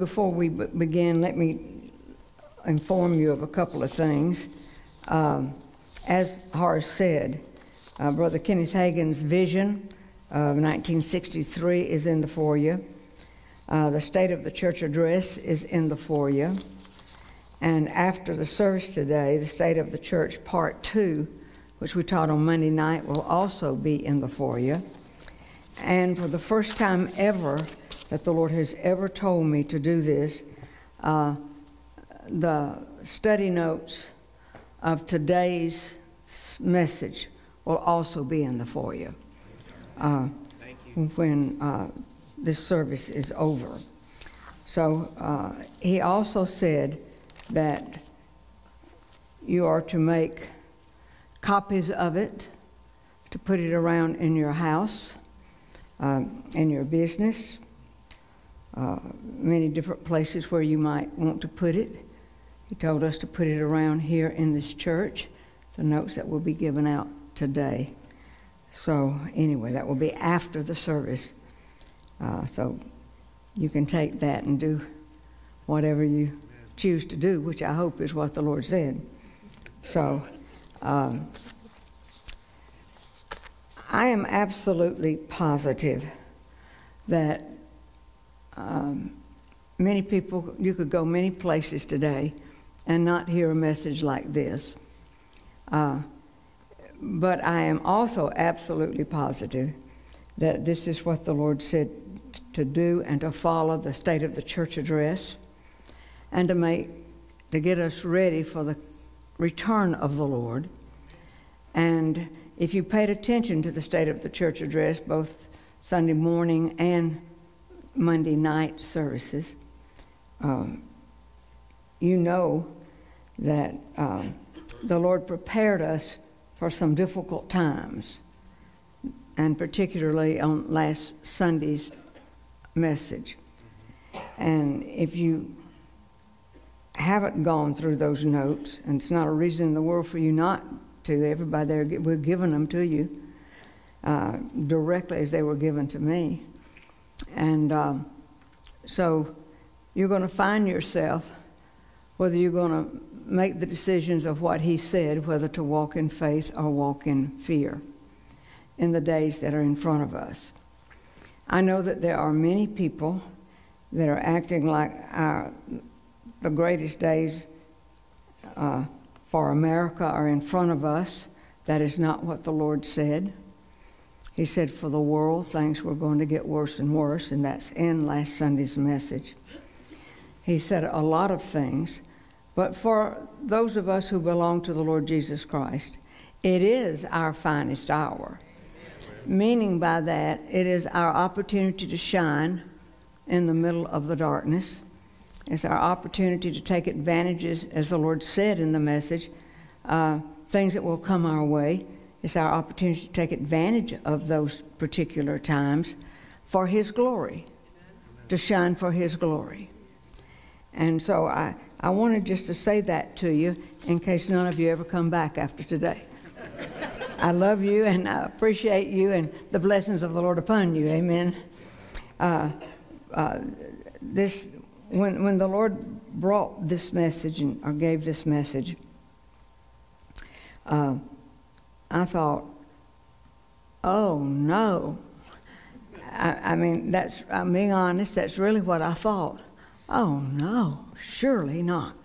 Before we b- begin, let me inform you of a couple of things. Um, As Horace said, uh, Brother Kenneth Hagin's vision of 1963 is in the foyer. Uh, The State of the Church Address is in the foyer. And after the service today, the State of the Church Part Two, which we taught on Monday night, will also be in the foyer. And for the first time ever that the Lord has ever told me to do this, uh, the study notes of today's message will also be in the foyer uh, when uh, this service is over. So uh, he also said that you are to make copies of it, to put it around in your house, um, in your business, uh, many different places where you might want to put it. He told us to put it around here in this church, the notes that will be given out today. So, anyway, that will be after the service. Uh, so, you can take that and do whatever you choose to do, which I hope is what the Lord said. So, um, I am absolutely positive that um, many people, you could go many places today and not hear a message like this. Uh, but I am also absolutely positive that this is what the Lord said to do and to follow the state of the church address and to make to get us ready for the return of the Lord. And if you paid attention to the state of the church address, both Sunday morning and Monday night services, um, you know that um, the Lord prepared us for some difficult times, and particularly on last Sunday's message. And if you haven't gone through those notes, and it's not a reason in the world for you not to, everybody there, we're giving them to you uh, directly as they were given to me. And um, so you're going to find yourself whether you're going to make the decisions of what he said, whether to walk in faith or walk in fear in the days that are in front of us. I know that there are many people that are acting like our, the greatest days uh, for America are in front of us. That is not what the Lord said. He said, for the world, things were going to get worse and worse, and that's in last Sunday's message. He said a lot of things, but for those of us who belong to the Lord Jesus Christ, it is our finest hour. Meaning by that, it is our opportunity to shine in the middle of the darkness. It's our opportunity to take advantages, as the Lord said in the message, uh, things that will come our way. It's our opportunity to take advantage of those particular times for His glory, to shine for His glory. And so I, I wanted just to say that to you in case none of you ever come back after today. I love you and I appreciate you and the blessings of the Lord upon you. Amen. Uh, uh, this, when, when the Lord brought this message and, or gave this message, uh, I thought, oh no. I, I mean, that's, I'm being honest, that's really what I thought. Oh no, surely not.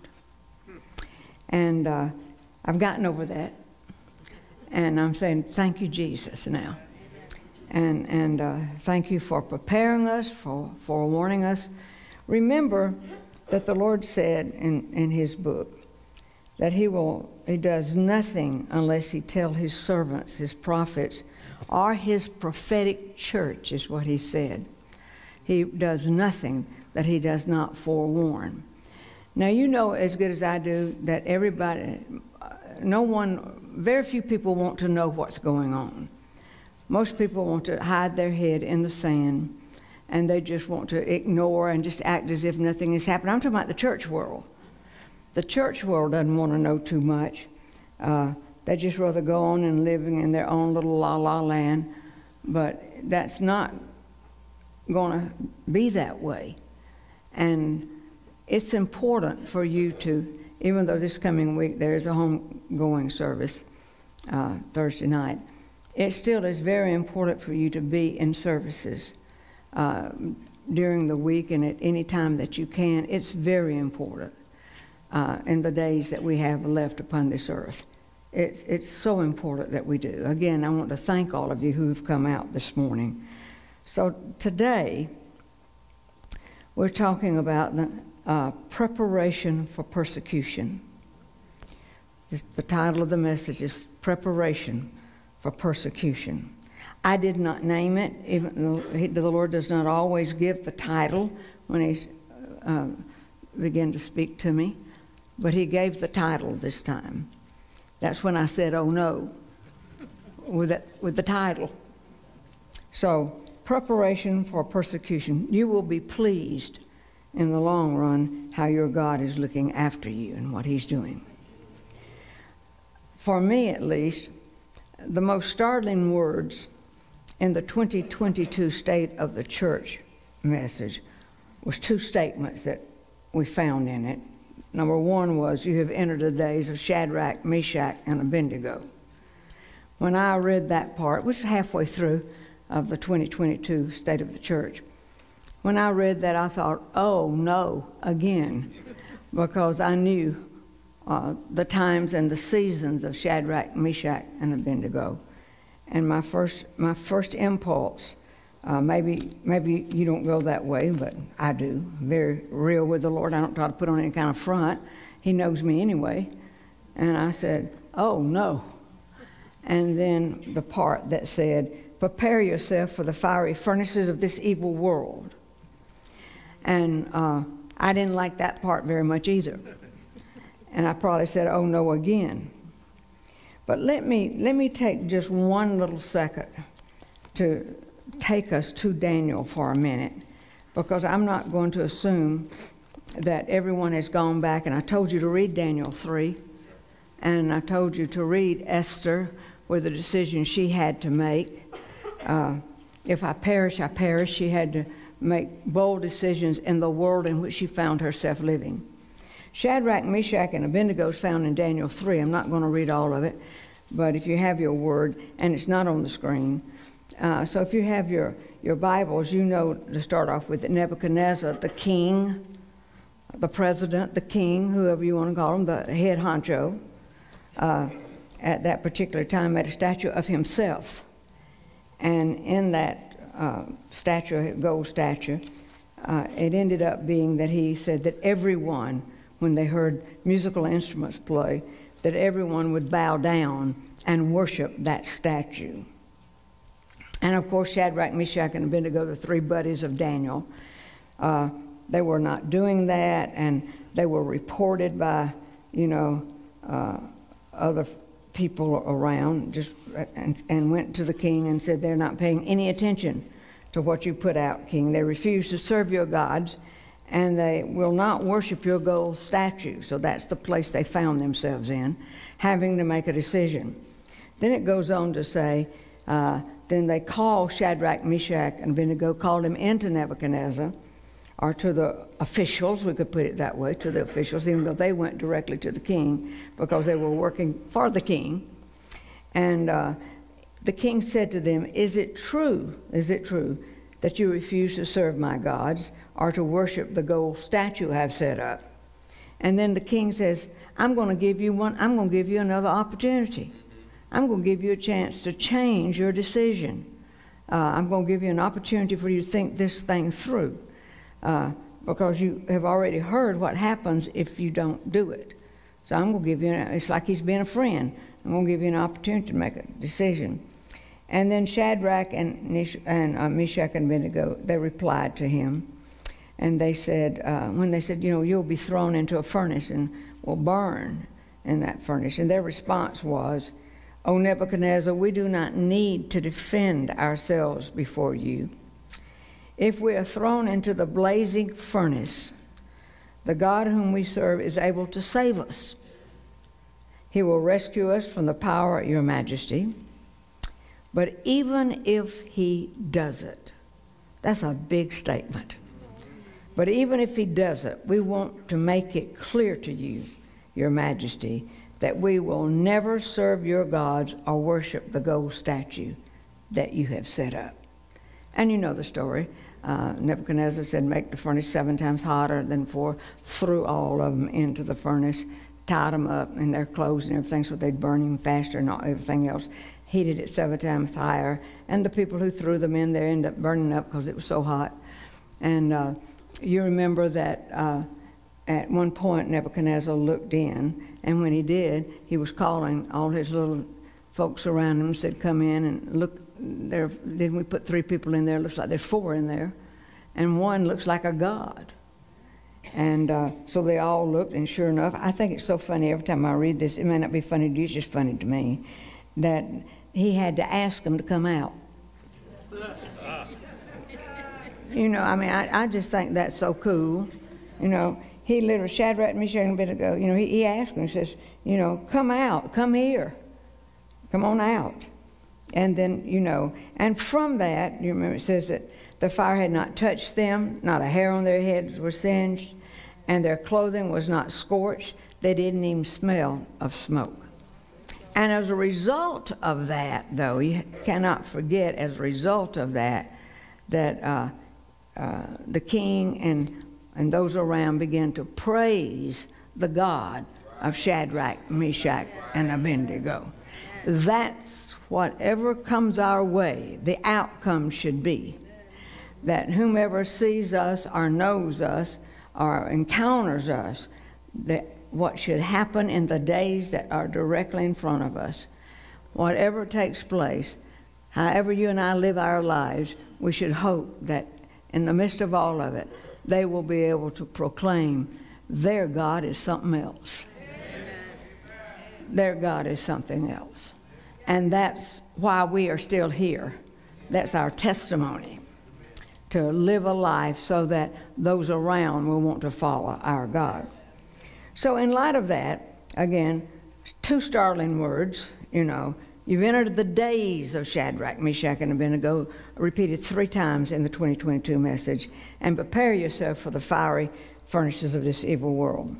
And uh, I've gotten over that. And I'm saying, thank you, Jesus, now. And, and uh, thank you for preparing us, for, for warning us. Remember that the Lord said in, in his book that he, will, he does nothing unless he tell his servants, his prophets, or his prophetic church, is what he said. He does nothing that he does not forewarn. Now, you know as good as I do that everybody, no one, very few people want to know what's going on. Most people want to hide their head in the sand and they just want to ignore and just act as if nothing has happened. I'm talking about the church world. The church world doesn't want to know too much. Uh, they just rather go on and living in their own little la la land. But that's not going to be that way. And it's important for you to, even though this coming week there is a homegoing service uh, Thursday night, it still is very important for you to be in services uh, during the week and at any time that you can. It's very important uh, in the days that we have left upon this earth. It's, it's so important that we do. Again, I want to thank all of you who've come out this morning. So today, we're talking about the uh, preparation for persecution. the title of the message is Preparation for Persecution. I did not name it, even though the Lord does not always give the title when He uh, began to speak to me, but He gave the title this time. That's when I said, oh no, with, it, with the title. So, preparation for persecution. You will be pleased in the long run how your God is looking after you and what He's doing. For me, at least, the most startling words in the 2022 State of the Church message was two statements that we found in it. Number one was, You have entered the days of Shadrach, Meshach, and Abednego. When I read that part, which is halfway through of the 2022 State of the Church, when I read that, I thought, oh no, again, because I knew uh, the times and the seasons of Shadrach, Meshach, and Abednego. And my first, my first impulse uh, maybe, maybe you don't go that way, but I do. Very real with the Lord. I don't try to put on any kind of front. He knows me anyway. And I said, Oh, no. And then the part that said, Prepare yourself for the fiery furnaces of this evil world. And uh, I didn't like that part very much either. And I probably said, Oh, no, again. But let me, let me take just one little second to take us to Daniel for a minute because I'm not going to assume that everyone has gone back. And I told you to read Daniel 3, and I told you to read Esther with the decision she had to make. Uh, if I perish, I perish. She had to make bold decisions in the world in which she found herself living. Shadrach, Meshach, and Abednego is found in Daniel 3. I'm not going to read all of it, but if you have your word, and it's not on the screen, uh, so if you have your, your Bibles, you know to start off with Nebuchadnezzar, the king, the president, the king, whoever you want to call him, the head honcho, uh, at that particular time made a statue of himself. And in that uh, statue, gold statue, uh, it ended up being that he said that everyone, when they heard musical instruments play, that everyone would bow down and worship that statue. And of course, Shadrach, Meshach, and Abednego, the three buddies of Daniel, uh, they were not doing that, and they were reported by, you know, uh, other people around, just and, and went to the king and said they're not paying any attention to what you put out, king. They refuse to serve your gods, and they will not worship your gold statue. So that's the place they found themselves in, having to make a decision. Then it goes on to say. Uh, then they called Shadrach, Meshach, and Abednego, called him into Nebuchadnezzar, or to the officials, we could put it that way, to the officials, even though they went directly to the king because they were working for the king. And uh, the king said to them, Is it true, is it true that you refuse to serve my gods or to worship the gold statue I've set up? And then the king says, I'm going to give you one, I'm going to give you another opportunity. I'm going to give you a chance to change your decision. Uh, I'm going to give you an opportunity for you to think this thing through uh, because you have already heard what happens if you don't do it. So I'm going to give you, an, it's like he's been a friend. I'm going to give you an opportunity to make a decision. And then Shadrach and, Nish, and uh, Meshach and Abednego, they replied to him. And they said, uh, when they said, you know, you'll be thrown into a furnace and will burn in that furnace. And their response was, O Nebuchadnezzar, we do not need to defend ourselves before you. If we are thrown into the blazing furnace, the God whom we serve is able to save us. He will rescue us from the power of your majesty. But even if he does it, that's a big statement. But even if he does it, we want to make it clear to you, Your Majesty, that we will never serve your gods or worship the gold statue that you have set up. And you know the story. Uh, Nebuchadnezzar said, Make the furnace seven times hotter than before, threw all of them into the furnace, tied them up in their clothes and everything so they'd burn even faster and all, everything else, heated it seven times higher. And the people who threw them in there ended up burning up because it was so hot. And uh, you remember that uh, at one point Nebuchadnezzar looked in, and when he did, he was calling all his little folks around him, said, Come in and look. There, then we put three people in there. Looks like there's four in there, and one looks like a god. And uh, so they all looked, and sure enough, I think it's so funny every time I read this. It may not be funny to you, it's just funny to me that he had to ask them to come out. You know, I mean, I, I just think that's so cool. You know, he literally, Shadrach, Meshach, and Abednego, you know, he, he asked them, he says, you know, come out, come here, come on out. And then, you know, and from that, you remember it says that the fire had not touched them, not a hair on their heads was singed, and their clothing was not scorched. They didn't even smell of smoke. And as a result of that, though, you cannot forget, as a result of that, that uh, uh, the king and, and those around began to praise the God of Shadrach, Meshach, and Abednego. That's whatever comes our way, the outcome should be. That whomever sees us or knows us or encounters us, that what should happen in the days that are directly in front of us, whatever takes place, however you and I live our lives, we should hope that in the midst of all of it, they will be able to proclaim their God is something else. Their God is something else. And that's why we are still here. That's our testimony to live a life so that those around will want to follow our God. So, in light of that, again, two startling words, you know, You've entered the days of Shadrach, Meshach, and Abednego, repeated three times in the 2022 message, and prepare yourself for the fiery furnaces of this evil world.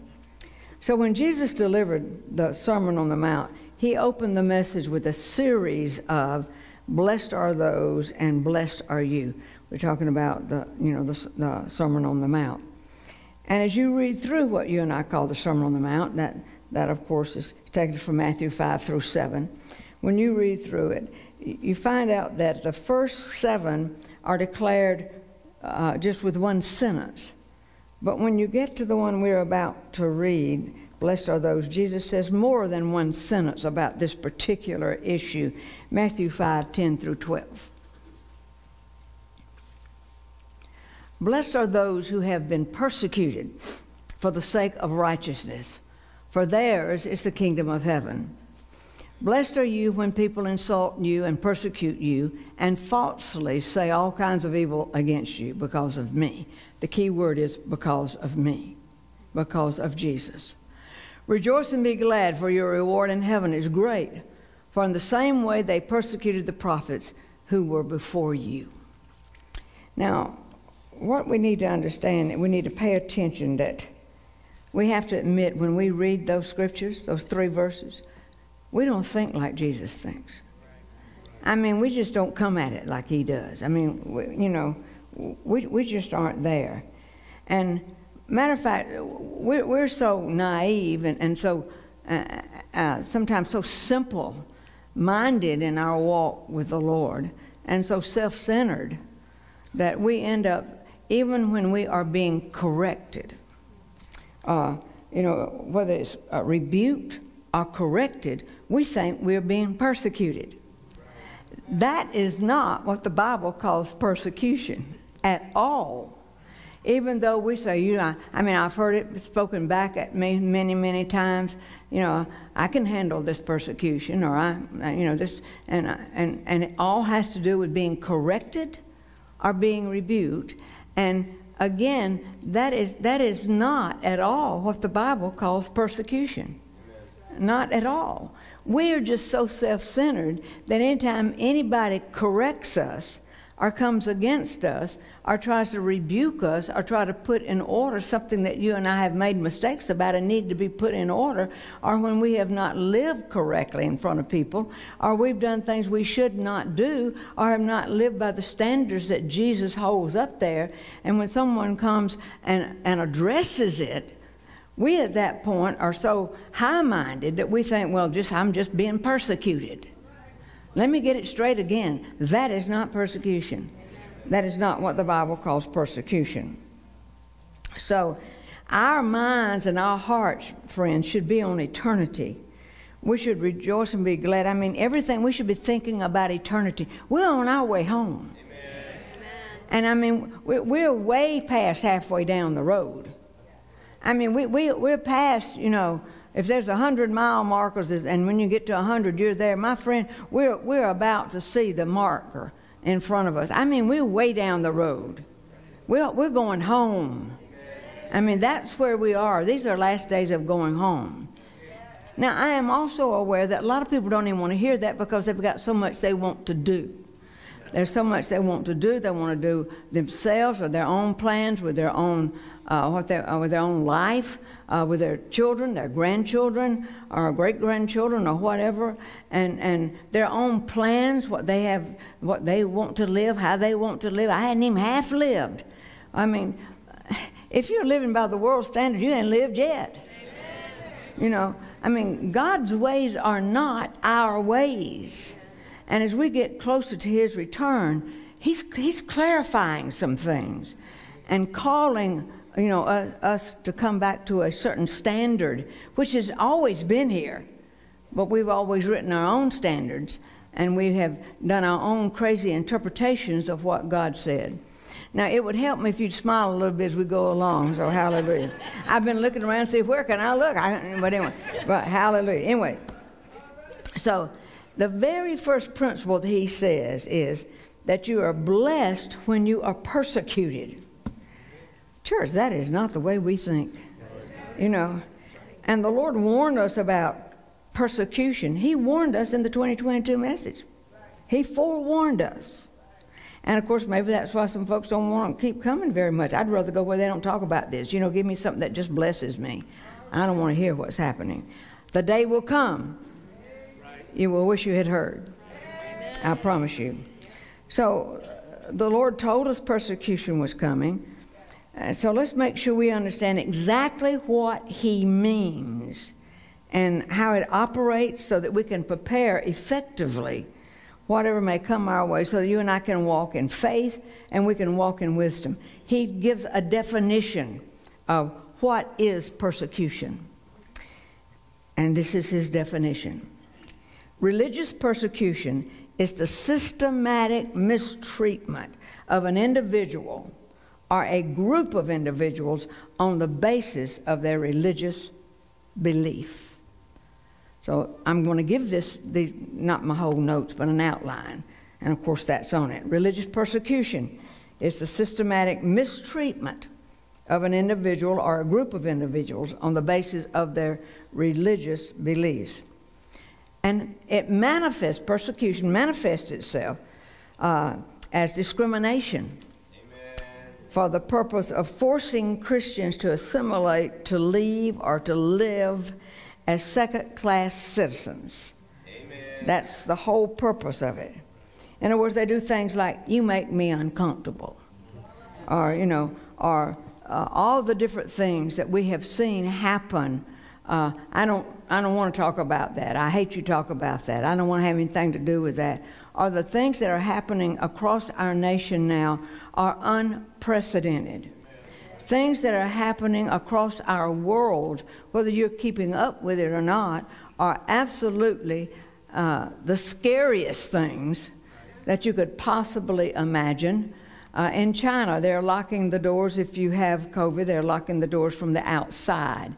So when Jesus delivered the Sermon on the Mount, he opened the message with a series of blessed are those and blessed are you. We're talking about the, you know, the, the Sermon on the Mount. And as you read through what you and I call the Sermon on the Mount, that, that of course is taken from Matthew 5 through 7, when you read through it, you find out that the first seven are declared uh, just with one sentence. But when you get to the one we're about to read, blessed are those, Jesus says more than one sentence about this particular issue. Matthew 5 10 through 12. Blessed are those who have been persecuted for the sake of righteousness, for theirs is the kingdom of heaven. Blessed are you when people insult you and persecute you and falsely say all kinds of evil against you because of me. The key word is because of me, because of Jesus. Rejoice and be glad, for your reward in heaven is great. For in the same way they persecuted the prophets who were before you. Now, what we need to understand, we need to pay attention that we have to admit when we read those scriptures, those three verses, we don't think like Jesus thinks. I mean, we just don't come at it like he does. I mean, we, you know, we, we just aren't there. And matter of fact, we're, we're so naive and, and so uh, uh, sometimes so simple minded in our walk with the Lord and so self centered that we end up, even when we are being corrected, uh, you know, whether it's uh, rebuked are corrected, we think we're being persecuted. That is not what the Bible calls persecution at all. Even though we say, you know, I mean, I've heard it spoken back at me many, many times. You know, I can handle this persecution, or I, you know, this, and and and it all has to do with being corrected, or being rebuked, and again, that is that is not at all what the Bible calls persecution. Not at all. We are just so self centered that anytime anybody corrects us or comes against us or tries to rebuke us or try to put in order something that you and I have made mistakes about and need to be put in order, or when we have not lived correctly in front of people, or we've done things we should not do, or have not lived by the standards that Jesus holds up there, and when someone comes and, and addresses it, we at that point are so high minded that we think, well, just I'm just being persecuted. Let me get it straight again. That is not persecution. That is not what the Bible calls persecution. So, our minds and our hearts, friends, should be on eternity. We should rejoice and be glad. I mean, everything, we should be thinking about eternity. We're on our way home. Amen. And I mean, we're way past halfway down the road. I mean, we, we, we're past, you know, if there's a hundred mile markers, and when you get to a hundred, you're there. My friend, we're, we're about to see the marker in front of us. I mean, we're way down the road. We're, we're going home. I mean, that's where we are. These are last days of going home. Now, I am also aware that a lot of people don't even want to hear that because they've got so much they want to do. There's so much they want to do. They want to do themselves or their own plans with their own, uh, what their, uh, with their own life uh, with their children, their grandchildren, or great grandchildren, or whatever, and, and their own plans, what they have, what they want to live, how they want to live. I hadn't even half lived. I mean, if you're living by the world standard, you ain't lived yet. Amen. You know, I mean, God's ways are not our ways. And as we get closer to His return, He's, he's clarifying some things and calling you know, us, us to come back to a certain standard, which has always been here, but we've always written our own standards and we have done our own crazy interpretations of what God said. Now, it would help me if you'd smile a little bit as we go along, so hallelujah. I've been looking around to see where can I look, I, but anyway, right, hallelujah. Anyway, so the very first principle that he says is that you are blessed when you are persecuted. Church, that is not the way we think. You know, and the Lord warned us about persecution. He warned us in the 2022 message. He forewarned us. And of course, maybe that's why some folks don't want to keep coming very much. I'd rather go where they don't talk about this. You know, give me something that just blesses me. I don't want to hear what's happening. The day will come. You will wish you had heard. I promise you. So, the Lord told us persecution was coming. Uh, so let's make sure we understand exactly what he means and how it operates so that we can prepare effectively whatever may come our way so that you and I can walk in faith and we can walk in wisdom. He gives a definition of what is persecution. And this is his definition religious persecution is the systematic mistreatment of an individual or a group of individuals on the basis of their religious belief. So I'm going to give this, the, not my whole notes, but an outline. And of course, that's on it. Religious persecution is the systematic mistreatment of an individual or a group of individuals on the basis of their religious beliefs. And it manifests, persecution manifests itself uh, as discrimination for the purpose of forcing Christians to assimilate, to leave, or to live as second class citizens. Amen. That's the whole purpose of it. In other words, they do things like, you make me uncomfortable, or, you know, or uh, all the different things that we have seen happen. Uh, I, don't, I don't want to talk about that. I hate you talk about that. I don't want to have anything to do with that. Or the things that are happening across our nation now are unprecedented. Things that are happening across our world, whether you're keeping up with it or not, are absolutely uh, the scariest things that you could possibly imagine. Uh, in China, they're locking the doors if you have COVID, they're locking the doors from the outside.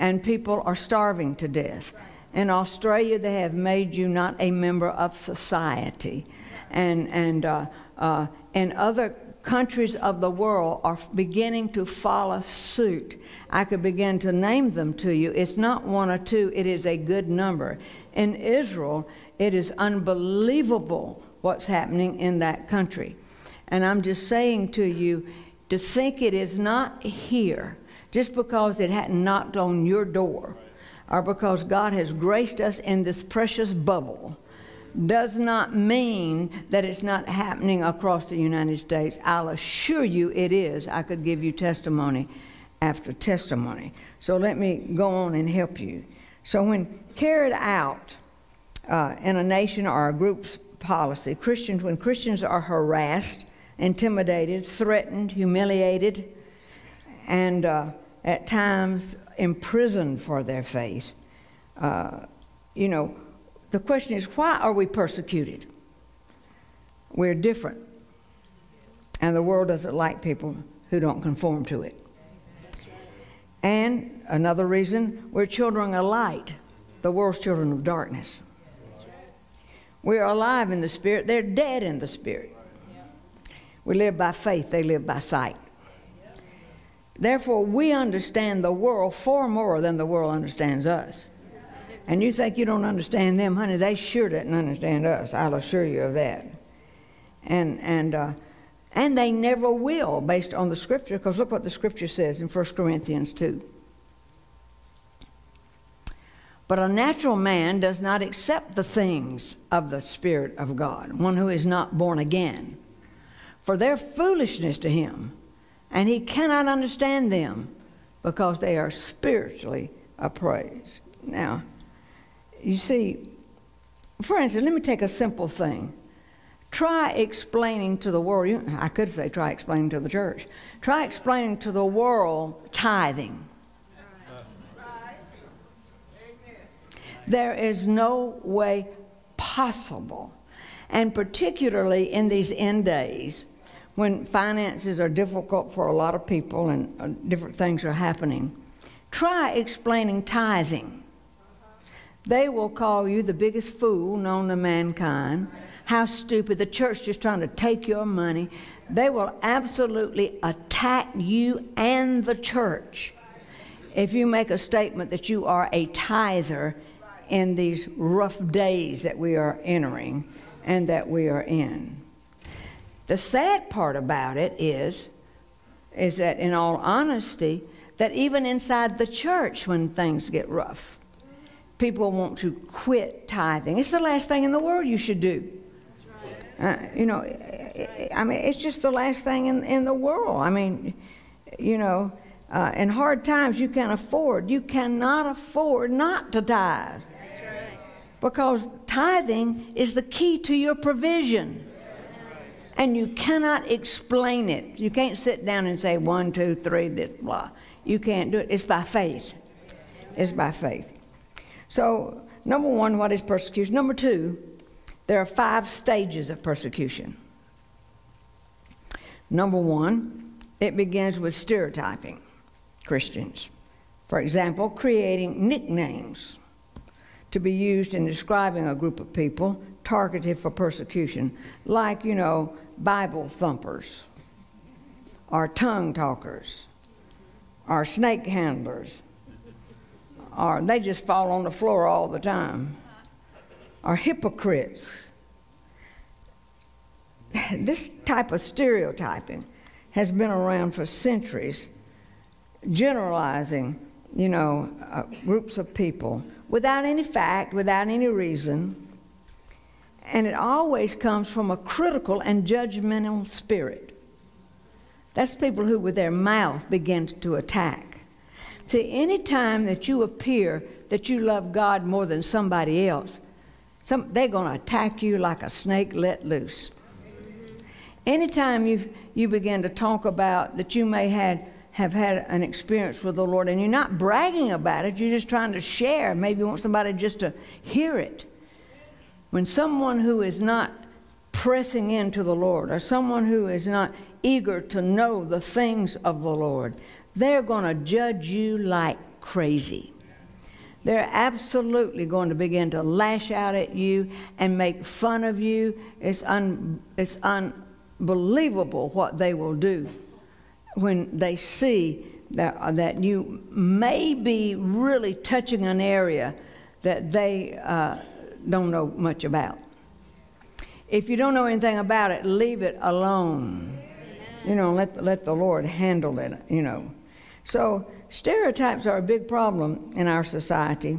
And people are starving to death. In Australia, they have made you not a member of society. And, and uh, uh, in other countries of the world are beginning to follow suit. I could begin to name them to you. It's not one or two, it is a good number. In Israel, it is unbelievable what's happening in that country. And I'm just saying to you to think it is not here just because it hadn't knocked on your door or because God has graced us in this precious bubble does not mean that it's not happening across the United States. I'll assure you it is. I could give you testimony after testimony. So let me go on and help you. So, when carried out uh, in a nation or a group's policy, Christians, when Christians are harassed, intimidated, threatened, humiliated, and uh, at times imprisoned for their faith, uh, you know, the question is why are we persecuted? We're different. And the world doesn't like people who don't conform to it. And another reason, we're children of light, the world's children of darkness. We're alive in the Spirit, they're dead in the Spirit. We live by faith, they live by sight. Therefore, we understand the world far more than the world understands us. And you think you don't understand them, honey, they sure didn't understand us. I'll assure you of that. And, and, uh, and they never will, based on the scripture, because look what the scripture says in 1 Corinthians 2. But a natural man does not accept the things of the Spirit of God, one who is not born again, for they're foolishness to him, and he cannot understand them because they are spiritually appraised. Now, you see, for instance, let me take a simple thing. Try explaining to the world, I could say try explaining to the church. Try explaining to the world tithing. There is no way possible, and particularly in these end days when finances are difficult for a lot of people and uh, different things are happening, try explaining tithing. They will call you the biggest fool known to mankind. How stupid. The church just trying to take your money. They will absolutely attack you and the church if you make a statement that you are a tither in these rough days that we are entering and that we are in. The sad part about it is, is that in all honesty, that even inside the church when things get rough, people want to quit tithing. It's the last thing in the world you should do. Uh, you know, I mean, it's just the last thing in, in the world. I mean, you know, uh, in hard times you can't afford, you cannot afford not to tithe. Because tithing is the key to your provision. And you cannot explain it. You can't sit down and say one, two, three, this, blah. You can't do it. It's by faith. It's by faith. So, number one, what is persecution? Number two, there are five stages of persecution. Number one, it begins with stereotyping Christians. For example, creating nicknames to be used in describing a group of people targeted for persecution, like, you know, Bible thumpers, or tongue talkers, or snake handlers, or they just fall on the floor all the time, are hypocrites. This type of stereotyping has been around for centuries, generalizing, you know, uh, groups of people without any fact, without any reason. And it always comes from a critical and judgmental spirit. That's people who, with their mouth, begin to attack. To any time that you appear that you love God more than somebody else, some, they're going to attack you like a snake let loose. Anytime you you begin to talk about that you may had, have had an experience with the Lord and you're not bragging about it, you're just trying to share. Maybe you want somebody just to hear it. When someone who is not pressing into the Lord or someone who is not eager to know the things of the Lord, they're going to judge you like crazy. They're absolutely going to begin to lash out at you and make fun of you. It's, un, it's unbelievable what they will do when they see that, that you may be really touching an area that they uh, don't know much about. If you don't know anything about it, leave it alone. You know, let, let the Lord handle it, you know. So, stereotypes are a big problem in our society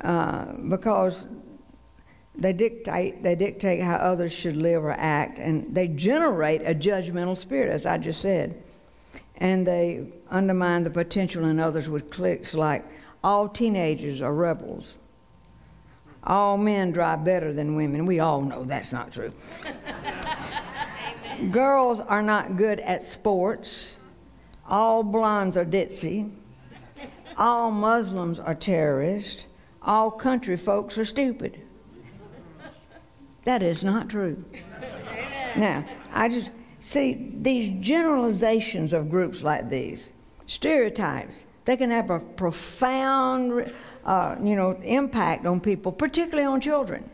uh, because they dictate, they dictate how others should live or act, and they generate a judgmental spirit, as I just said. And they undermine the potential in others with cliques like, all teenagers are rebels. All men drive better than women. We all know that's not true. Girls are not good at sports. All blondes are ditzy. All Muslims are terrorists. All country folks are stupid. That is not true. Now, I just see these generalizations of groups like these, stereotypes, they can have a profound, uh, you know, impact on people, particularly on children.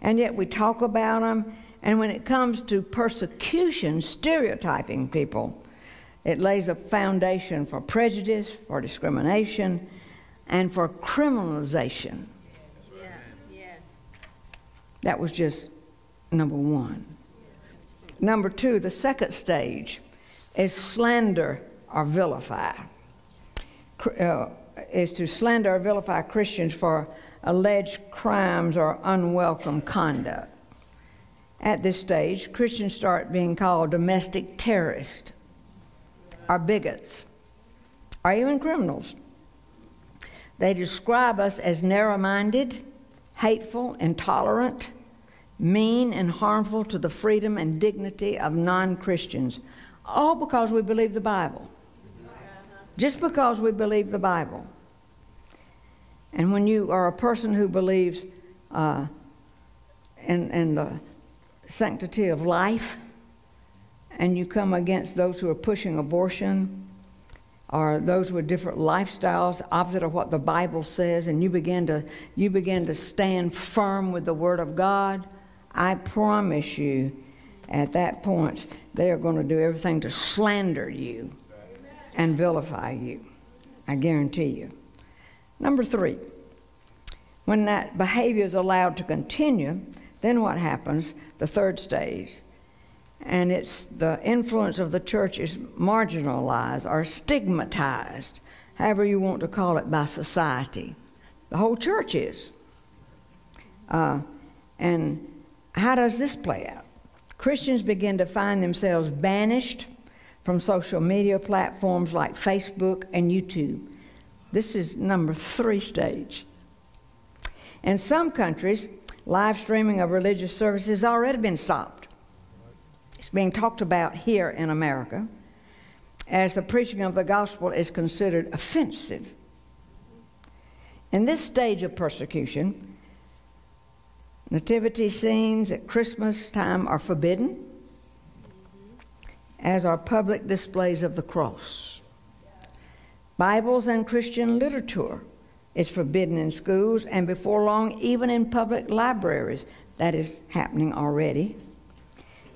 And yet we talk about them, and when it comes to persecution, stereotyping people, it lays a foundation for prejudice, for discrimination, and for criminalization. That was just number one. Number two, the second stage is slander or vilify. Uh, is to slander or vilify Christians for alleged crimes or unwelcome conduct. At this stage, Christians start being called domestic terrorists, or bigots, or even criminals. They describe us as narrow minded, hateful, intolerant, mean and harmful to the freedom and dignity of non Christians, all because we believe the Bible. Just because we believe the Bible. And when you are a person who believes uh, in, in the sanctity of life, and you come against those who are pushing abortion, or those with different lifestyles opposite of what the bible says and you begin to you begin to stand firm with the word of god I promise you, at that point, they are going to do everything to slander you and vilify you. I guarantee you. Number three, when that behavior is allowed to continue, then what happens? The third stage. And it's the influence of the church is marginalized or stigmatized, however you want to call it, by society. The whole church is. Uh, and how does this play out? Christians begin to find themselves banished from social media platforms like Facebook and YouTube. This is number three stage. In some countries, live streaming of religious services has already been stopped. It's being talked about here in America as the preaching of the gospel is considered offensive. In this stage of persecution, Nativity scenes at Christmas time are forbidden, as are public displays of the cross. Bibles and Christian literature is forbidden in schools and before long, even in public libraries. That is happening already.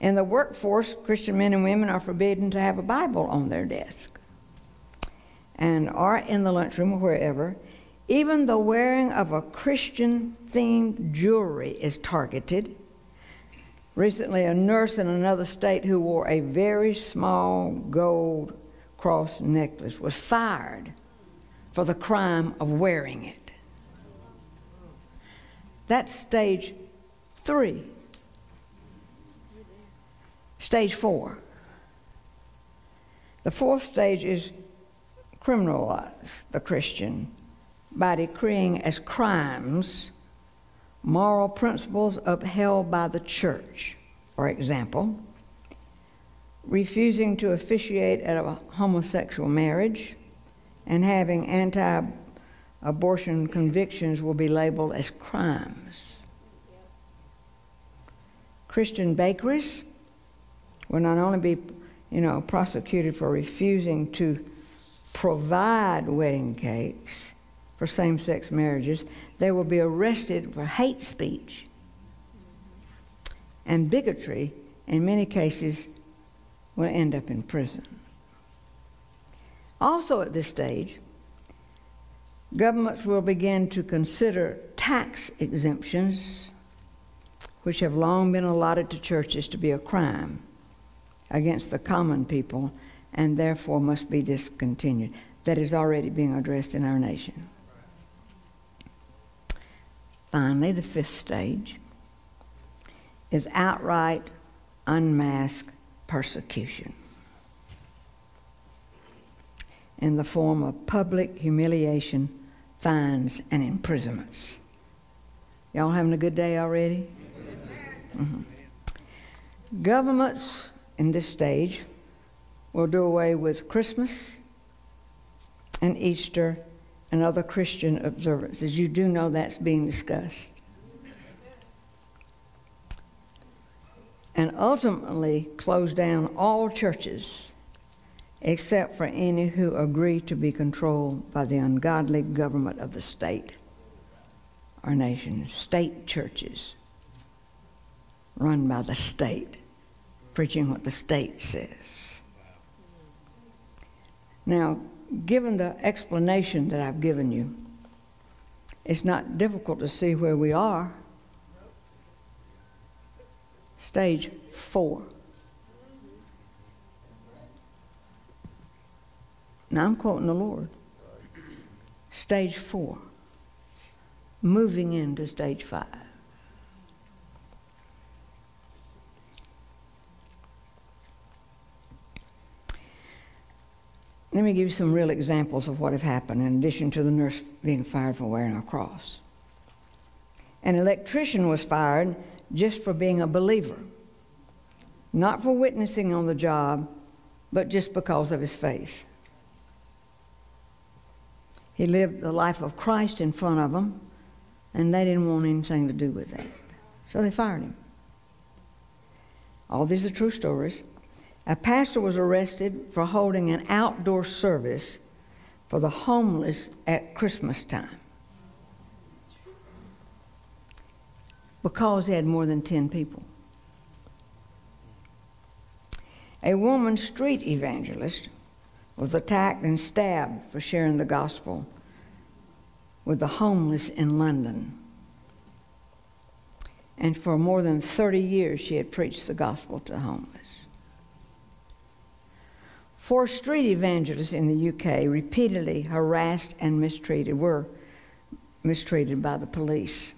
In the workforce, Christian men and women are forbidden to have a Bible on their desk and are in the lunchroom or wherever even the wearing of a Christian themed jewelry is targeted. Recently, a nurse in another state who wore a very small gold cross necklace was fired for the crime of wearing it. That's stage three. Stage four. The fourth stage is criminalize the Christian by decreeing as crimes moral principles upheld by the church. For example, refusing to officiate at a homosexual marriage and having anti abortion convictions will be labeled as crimes. Christian bakeries will not only be, you know, prosecuted for refusing to provide wedding cakes, for same sex marriages, they will be arrested for hate speech and bigotry, in many cases, will end up in prison. Also, at this stage, governments will begin to consider tax exemptions which have long been allotted to churches to be a crime against the common people and therefore must be discontinued. That is already being addressed in our nation. Finally, the fifth stage is outright unmasked persecution in the form of public humiliation, fines, and imprisonments. Y'all having a good day already? Mm-hmm. Governments in this stage will do away with Christmas and Easter and other Christian observances. You do know that's being discussed. And ultimately close down all churches except for any who agree to be controlled by the ungodly government of the state or nation. State churches run by the state, preaching what the state says. Now, given the explanation that I've given you, it's not difficult to see where we are. Stage four. Now I'm quoting the Lord. Stage four. Moving into stage five. Let me give you some real examples of what have happened in addition to the nurse being fired for wearing a cross. An electrician was fired just for being a believer, not for witnessing on the job, but just because of his face. He lived the life of Christ in front of them, and they didn't want anything to do with that. So they fired him. All these are true stories. A pastor was arrested for holding an outdoor service for the homeless at Christmas time because he had more than 10 people. A woman street evangelist was attacked and stabbed for sharing the gospel with the homeless in London. And for more than 30 years, she had preached the gospel to the homeless. Four street evangelists in the UK repeatedly harassed and mistreated, were mistreated by the police.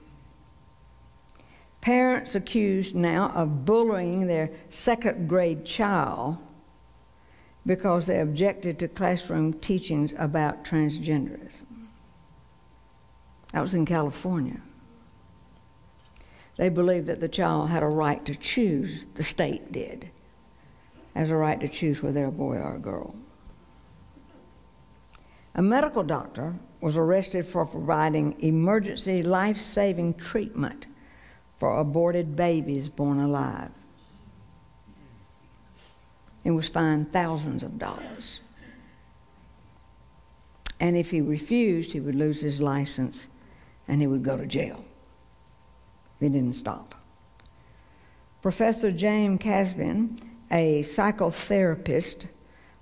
Parents accused now of bullying their second grade child because they objected to classroom teachings about transgenderism. That was in California. They believed that the child had a right to choose, the state did as a right to choose whether a boy or a girl. A medical doctor was arrested for providing emergency life saving treatment for aborted babies born alive. He was fined thousands of dollars. And if he refused, he would lose his license and he would go to jail. He didn't stop. Professor James Kassovitz a psychotherapist,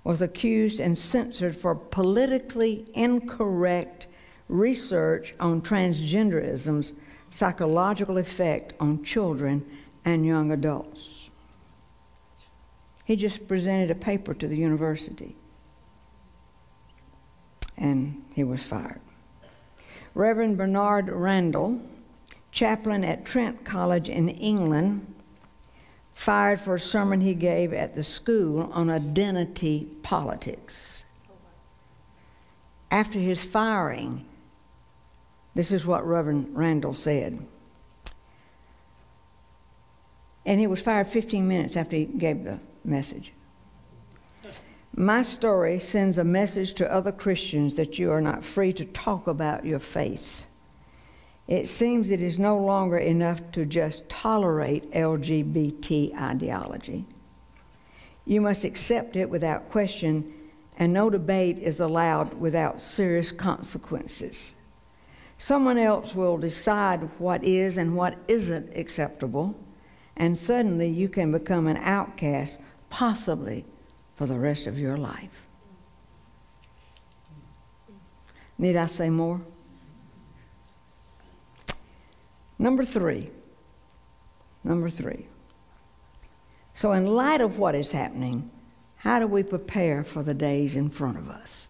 was accused and censored for politically incorrect research on transgenderism's psychological effect on children and young adults. He just presented a paper to the university and he was fired. Reverend Bernard Randall, chaplain at Trent College in England, fired for a sermon he gave at the school on identity politics. After his firing, this is what Reverend Randall said. And he was fired 15 minutes after he gave the message. My story sends a message to other Christians that you are not free to talk about your faith. It seems it is no longer enough to just tolerate LGBT ideology. You must accept it without question, and no debate is allowed without serious consequences. Someone else will decide what is and what isn't acceptable, and suddenly you can become an outcast, possibly for the rest of your life. Need I say more? Number three, Number three. So, in light of what is happening, how do we prepare for the days in front of us?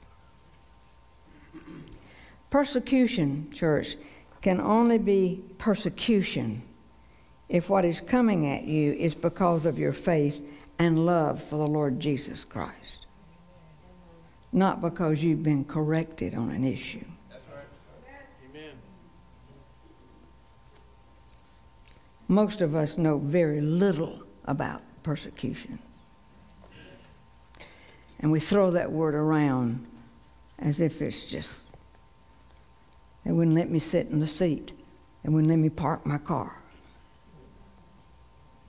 Persecution, church, can only be persecution if what is coming at you is because of your faith and love for the Lord Jesus Christ, not because you've been corrected on an issue. That's right. Amen. Most of us know very little about persecution. And we throw that word around as if it's just, they wouldn't let me sit in the seat. They wouldn't let me park my car.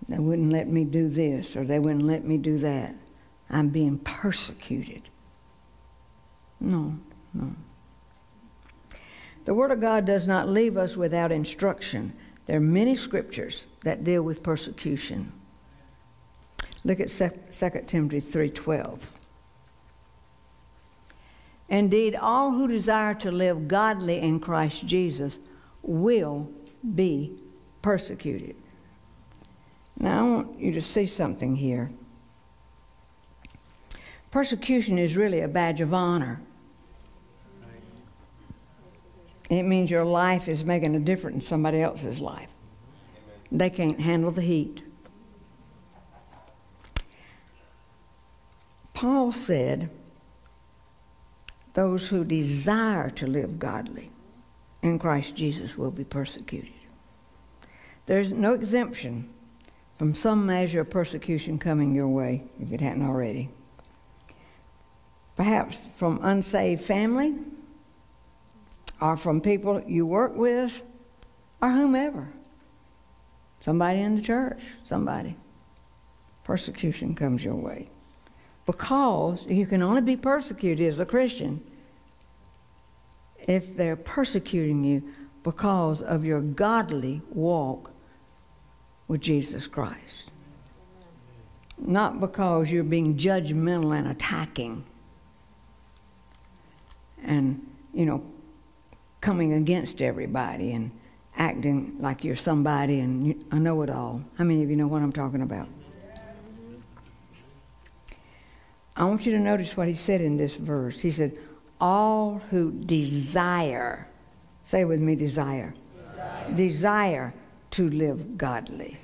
They wouldn't let me do this or they wouldn't let me do that. I'm being persecuted. No, no. The Word of God does not leave us without instruction. There are many scriptures that deal with persecution. Look at 2 Timothy 3:12. Indeed, all who desire to live godly in Christ Jesus will be persecuted. Now, I want you to see something here. Persecution is really a badge of honor. It means your life is making a difference in somebody else's life. They can't handle the heat. Paul said, Those who desire to live godly in Christ Jesus will be persecuted. There's no exemption from some measure of persecution coming your way, if it hadn't already. Perhaps from unsaved family, or from people you work with, or whomever. Somebody in the church, somebody. Persecution comes your way. Because you can only be persecuted as a Christian if they're persecuting you because of your godly walk with Jesus Christ. Not because you're being judgmental and attacking and, you know, coming against everybody and acting like you're somebody and you, I know it all. How many of you know what I'm talking about? I want you to notice what he said in this verse. He said, All who desire, say with me, desire, desire, desire to live godly.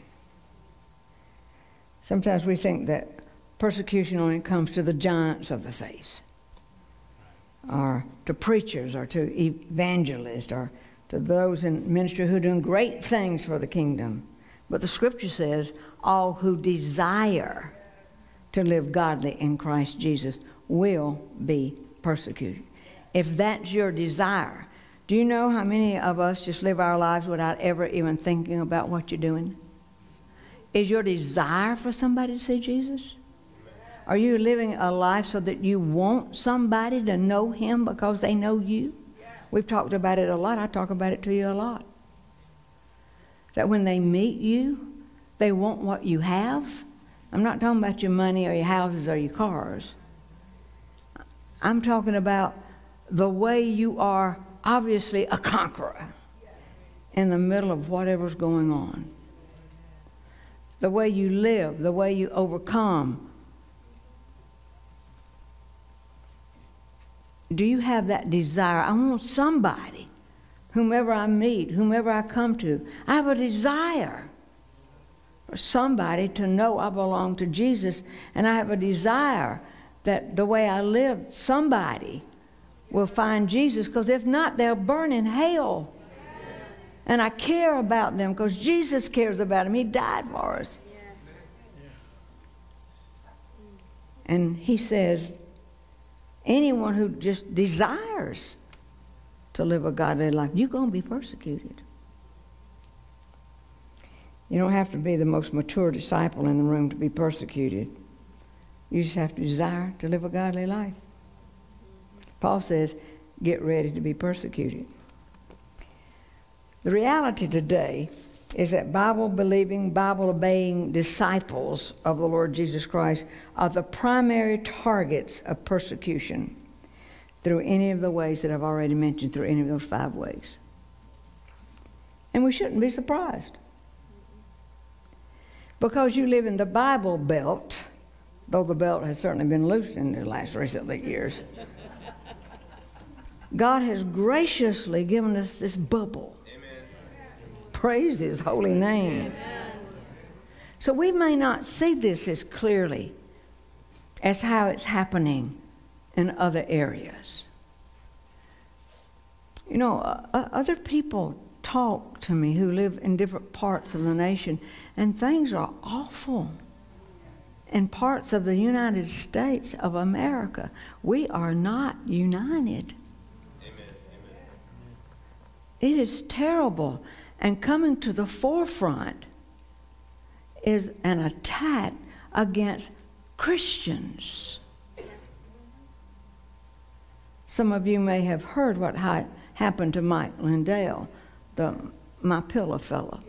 Sometimes we think that persecution only comes to the giants of the faith, or to preachers, or to evangelists, or to those in ministry who are doing great things for the kingdom. But the scripture says, all who desire to live godly in Christ Jesus will be persecuted. If that's your desire, do you know how many of us just live our lives without ever even thinking about what you're doing? Is your desire for somebody to see Jesus? Are you living a life so that you want somebody to know Him because they know you? We've talked about it a lot. I talk about it to you a lot. That when they meet you, they want what you have. I'm not talking about your money or your houses or your cars. I'm talking about the way you are obviously a conqueror in the middle of whatever's going on. The way you live, the way you overcome. Do you have that desire? I want somebody, whomever I meet, whomever I come to, I have a desire somebody to know I belong to Jesus, and I have a desire that the way I live, somebody will find Jesus, because if not, they'll burn in hell. And I care about them because Jesus cares about them. He died for us. And he says, anyone who just desires to live a godly life, you're going to be persecuted. You don't have to be the most mature disciple in the room to be persecuted. You just have to desire to live a godly life. Paul says, get ready to be persecuted. The reality today is that Bible believing, Bible obeying disciples of the Lord Jesus Christ are the primary targets of persecution through any of the ways that I've already mentioned, through any of those five ways. And we shouldn't be surprised. Because you live in the Bible Belt, though the belt has certainly been loosened in the last recent years. God has graciously given us this bubble. Amen. Praise His holy name. Amen. So we may not see this as clearly as how it's happening in other areas. You know, uh, other people talk to me who live in different parts of the nation, and things are awful. In parts of the United States of America, we are not united. Amen. Amen. It is terrible. And coming to the forefront is an attack against Christians. Some of you may have heard what happened to Mike Lindell, the my pillow fellow.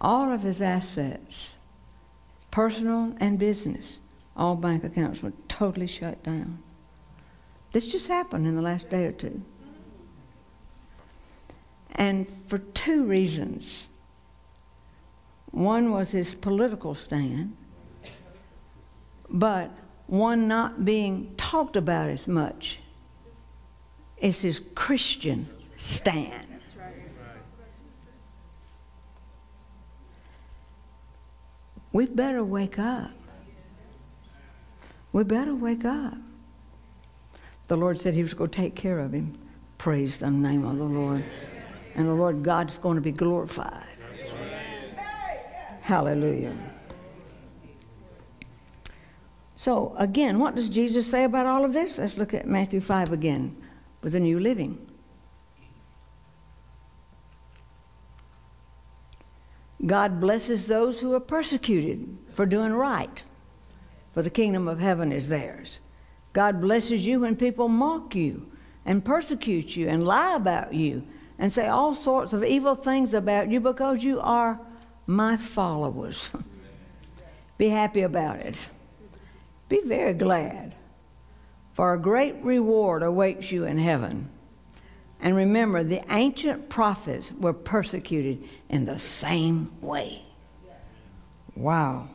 All of his assets, personal and business, all bank accounts were totally shut down. This just happened in the last day or two. And for two reasons. One was his political stand, but one not being talked about as much is his Christian stand. We better wake up. We better wake up. The Lord said He was going to take care of him. Praise the name of the Lord and the Lord God's going to be glorified. Hallelujah. So, again, what does Jesus say about all of this? Let's look at Matthew 5 again with the New Living. God blesses those who are persecuted for doing right, for the kingdom of heaven is theirs. God blesses you when people mock you and persecute you and lie about you and say all sorts of evil things about you because you are my followers. Be happy about it. Be very glad, for a great reward awaits you in heaven. And remember, the ancient prophets were persecuted in the same way. Wow.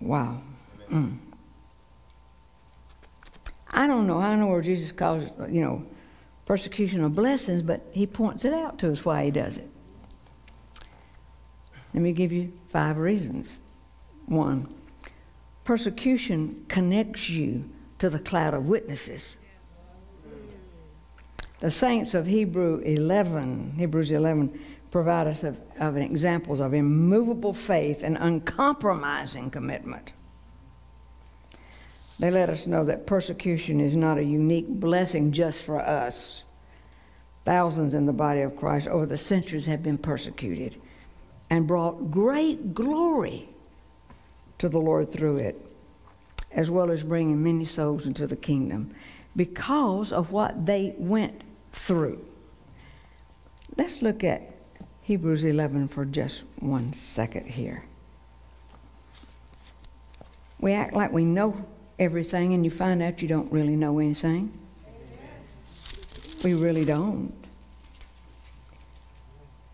Wow. Mm. I don't know. I don't know where Jesus calls, you know, persecution of blessings, but he points it out to us why he does it. Let me give you five reasons. One, persecution connects you to the cloud of witnesses. The saints of Hebrew 11, Hebrews 11, provide us of, of examples of immovable faith and uncompromising commitment. They let us know that persecution is not a unique blessing just for us. Thousands in the body of Christ over the centuries have been persecuted and brought great glory to the Lord through it, as well as bringing many souls into the kingdom because of what they went through. Let's look at Hebrews 11 for just one second here. We act like we know everything and you find out you don't really know anything. We really don't.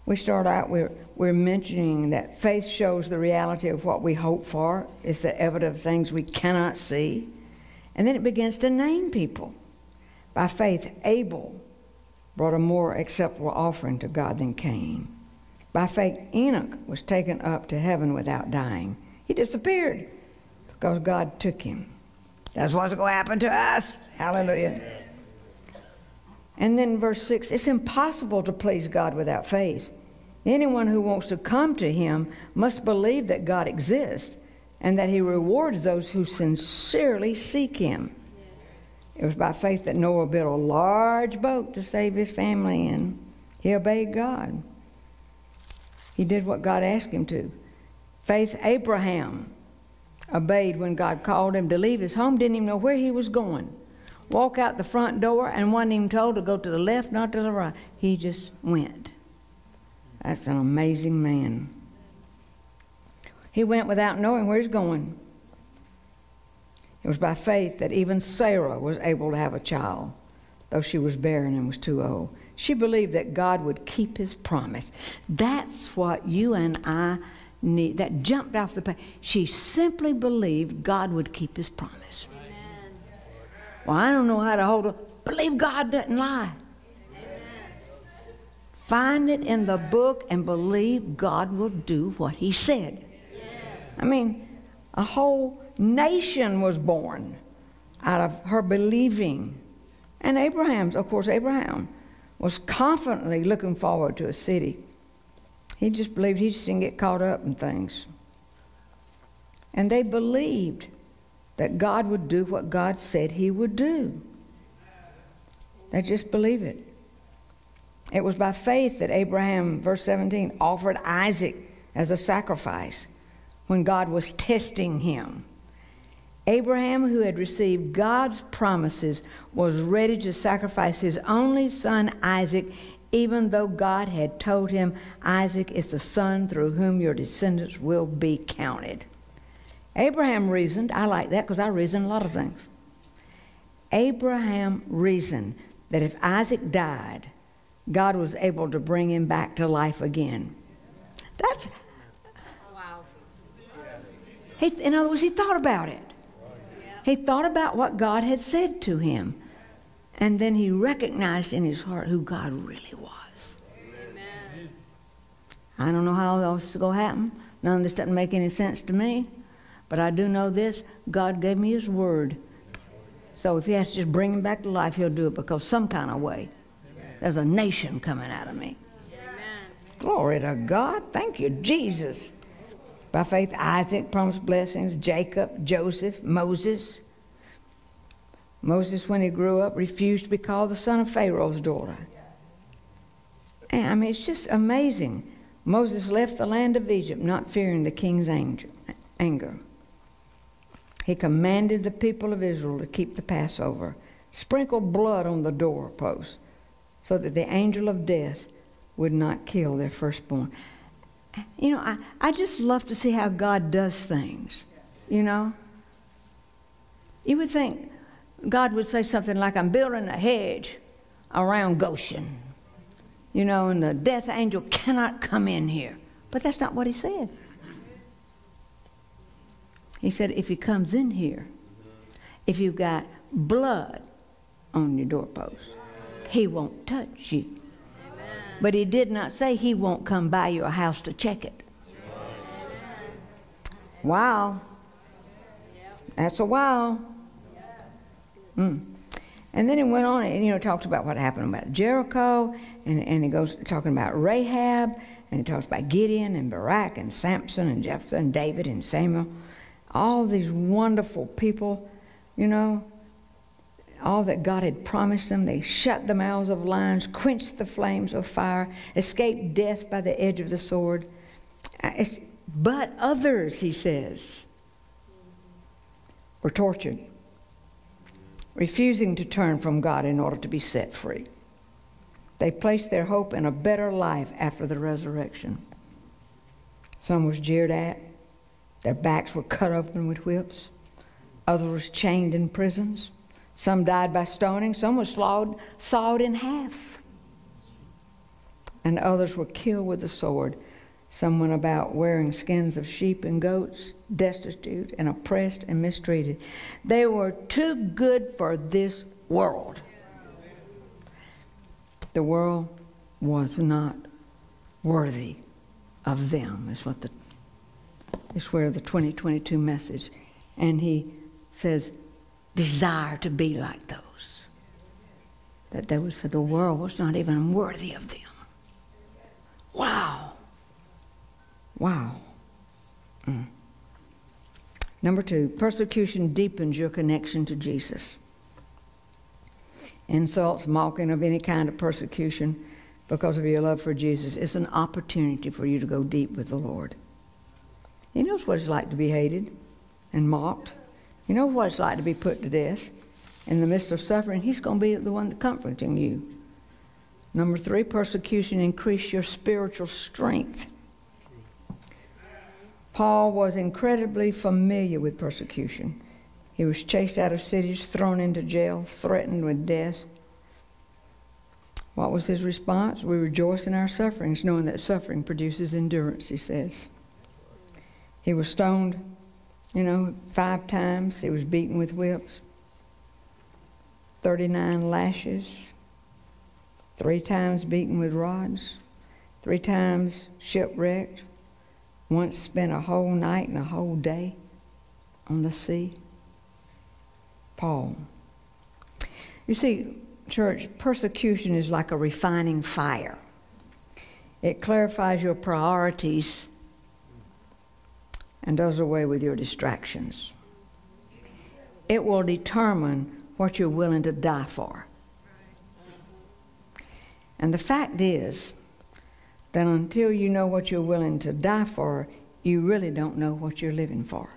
We start out, we're, we're mentioning that faith shows the reality of what we hope for, it's the evidence of things we cannot see. And then it begins to name people. By faith, Abel brought a more acceptable offering to God than Cain. By faith, Enoch was taken up to heaven without dying. He disappeared because God took him. That's what's going to happen to us. Hallelujah. And then verse 6 it's impossible to please God without faith. Anyone who wants to come to him must believe that God exists and that he rewards those who sincerely seek him. It was by faith that Noah built a large boat to save his family, and he obeyed God. He did what God asked him to. Faith, Abraham obeyed when God called him to leave his home, didn't even know where he was going. Walk out the front door and wasn't even told to go to the left, not to the right. He just went. That's an amazing man. He went without knowing where he's going. It was by faith that even Sarah was able to have a child, though she was barren and was too old. She believed that God would keep his promise. That's what you and I need. That jumped off the page. She simply believed God would keep his promise. Amen. Well, I don't know how to hold it. Believe God doesn't lie. Amen. Find it in the book and believe God will do what he said. Yes. I mean, a whole nation was born out of her believing. And Abraham's, of course, Abraham was confidently looking forward to a city. He just believed he just didn't get caught up in things. And they believed that God would do what God said he would do. They just believe it. It was by faith that Abraham, verse 17, offered Isaac as a sacrifice when God was testing him. Abraham, who had received God's promises, was ready to sacrifice his only son Isaac, even though God had told him, Isaac is the son through whom your descendants will be counted. Abraham reasoned, I like that because I reason a lot of things. Abraham reasoned that if Isaac died, God was able to bring him back to life again. That's, wow. He, in other words, he thought about it. He thought about what God had said to him. And then he recognized in his heart who God really was. Amen. I don't know how else is going to happen. None of this doesn't make any sense to me. But I do know this God gave me his word. So if he has to just bring him back to life, he'll do it because some kind of way. There's a nation coming out of me. Amen. Glory to God. Thank you, Jesus. By faith, Isaac promised blessings, Jacob, Joseph, Moses. Moses, when he grew up, refused to be called the son of Pharaoh's daughter. And, I mean, it's just amazing. Moses left the land of Egypt not fearing the king's anger. He commanded the people of Israel to keep the Passover, sprinkle blood on the doorposts so that the angel of death would not kill their firstborn you know, I, I just love to see how God does things, you know. You would think God would say something like, I'm building a hedge around Goshen, you know, and the death angel cannot come in here. But that's not what he said. He said, if he comes in here, if you've got blood on your doorpost, he won't touch you. But he did not say he won't come by your house to check it. Wow. That's a wow. Mm. And then he went on and, you know, talks about what happened about Jericho, and, and he goes talking about Rahab, and he talks about Gideon and Barak and Samson and Jephthah and David and Samuel. All these wonderful people, you know all that God had promised them. They shut the mouths of lions, quenched the flames of fire, escaped death by the edge of the sword. But others, he says, were tortured, refusing to turn from God in order to be set free. They placed their hope in a better life after the resurrection. Some was jeered at. Their backs were cut open with whips. Others were chained in prisons. Some died by stoning, some were sawed, sawed in half. And others were killed with the sword. Some went about wearing skins of sheep and goats, destitute and oppressed and mistreated. They were too good for this world. The world was not worthy of them, is what the is where the 2022 message. And he says, desire to be like those. That they would say the world was not even worthy of them. Wow. Wow. Mm. Number two, persecution deepens your connection to Jesus. Insults, mocking of any kind of persecution because of your love for Jesus is an opportunity for you to go deep with the Lord. He knows what it's like to be hated and mocked you know what it's like to be put to death. In the midst of suffering, He's going to be the one comforting you. Number three, persecution increase your spiritual strength. Paul was incredibly familiar with persecution. He was chased out of cities, thrown into jail, threatened with death. What was his response? We rejoice in our sufferings, knowing that suffering produces endurance, he says. He was stoned, you know, five times. He was beaten with whips, 39 lashes, three times beaten with rods, three times shipwrecked, once spent a whole night and a whole day on the sea. Paul. You see, church, persecution is like a refining fire. It clarifies your priorities and does away with your distractions. It will determine what you're willing to die for. And the fact is that until you know what you're willing to die for, you really don't know what you're living for.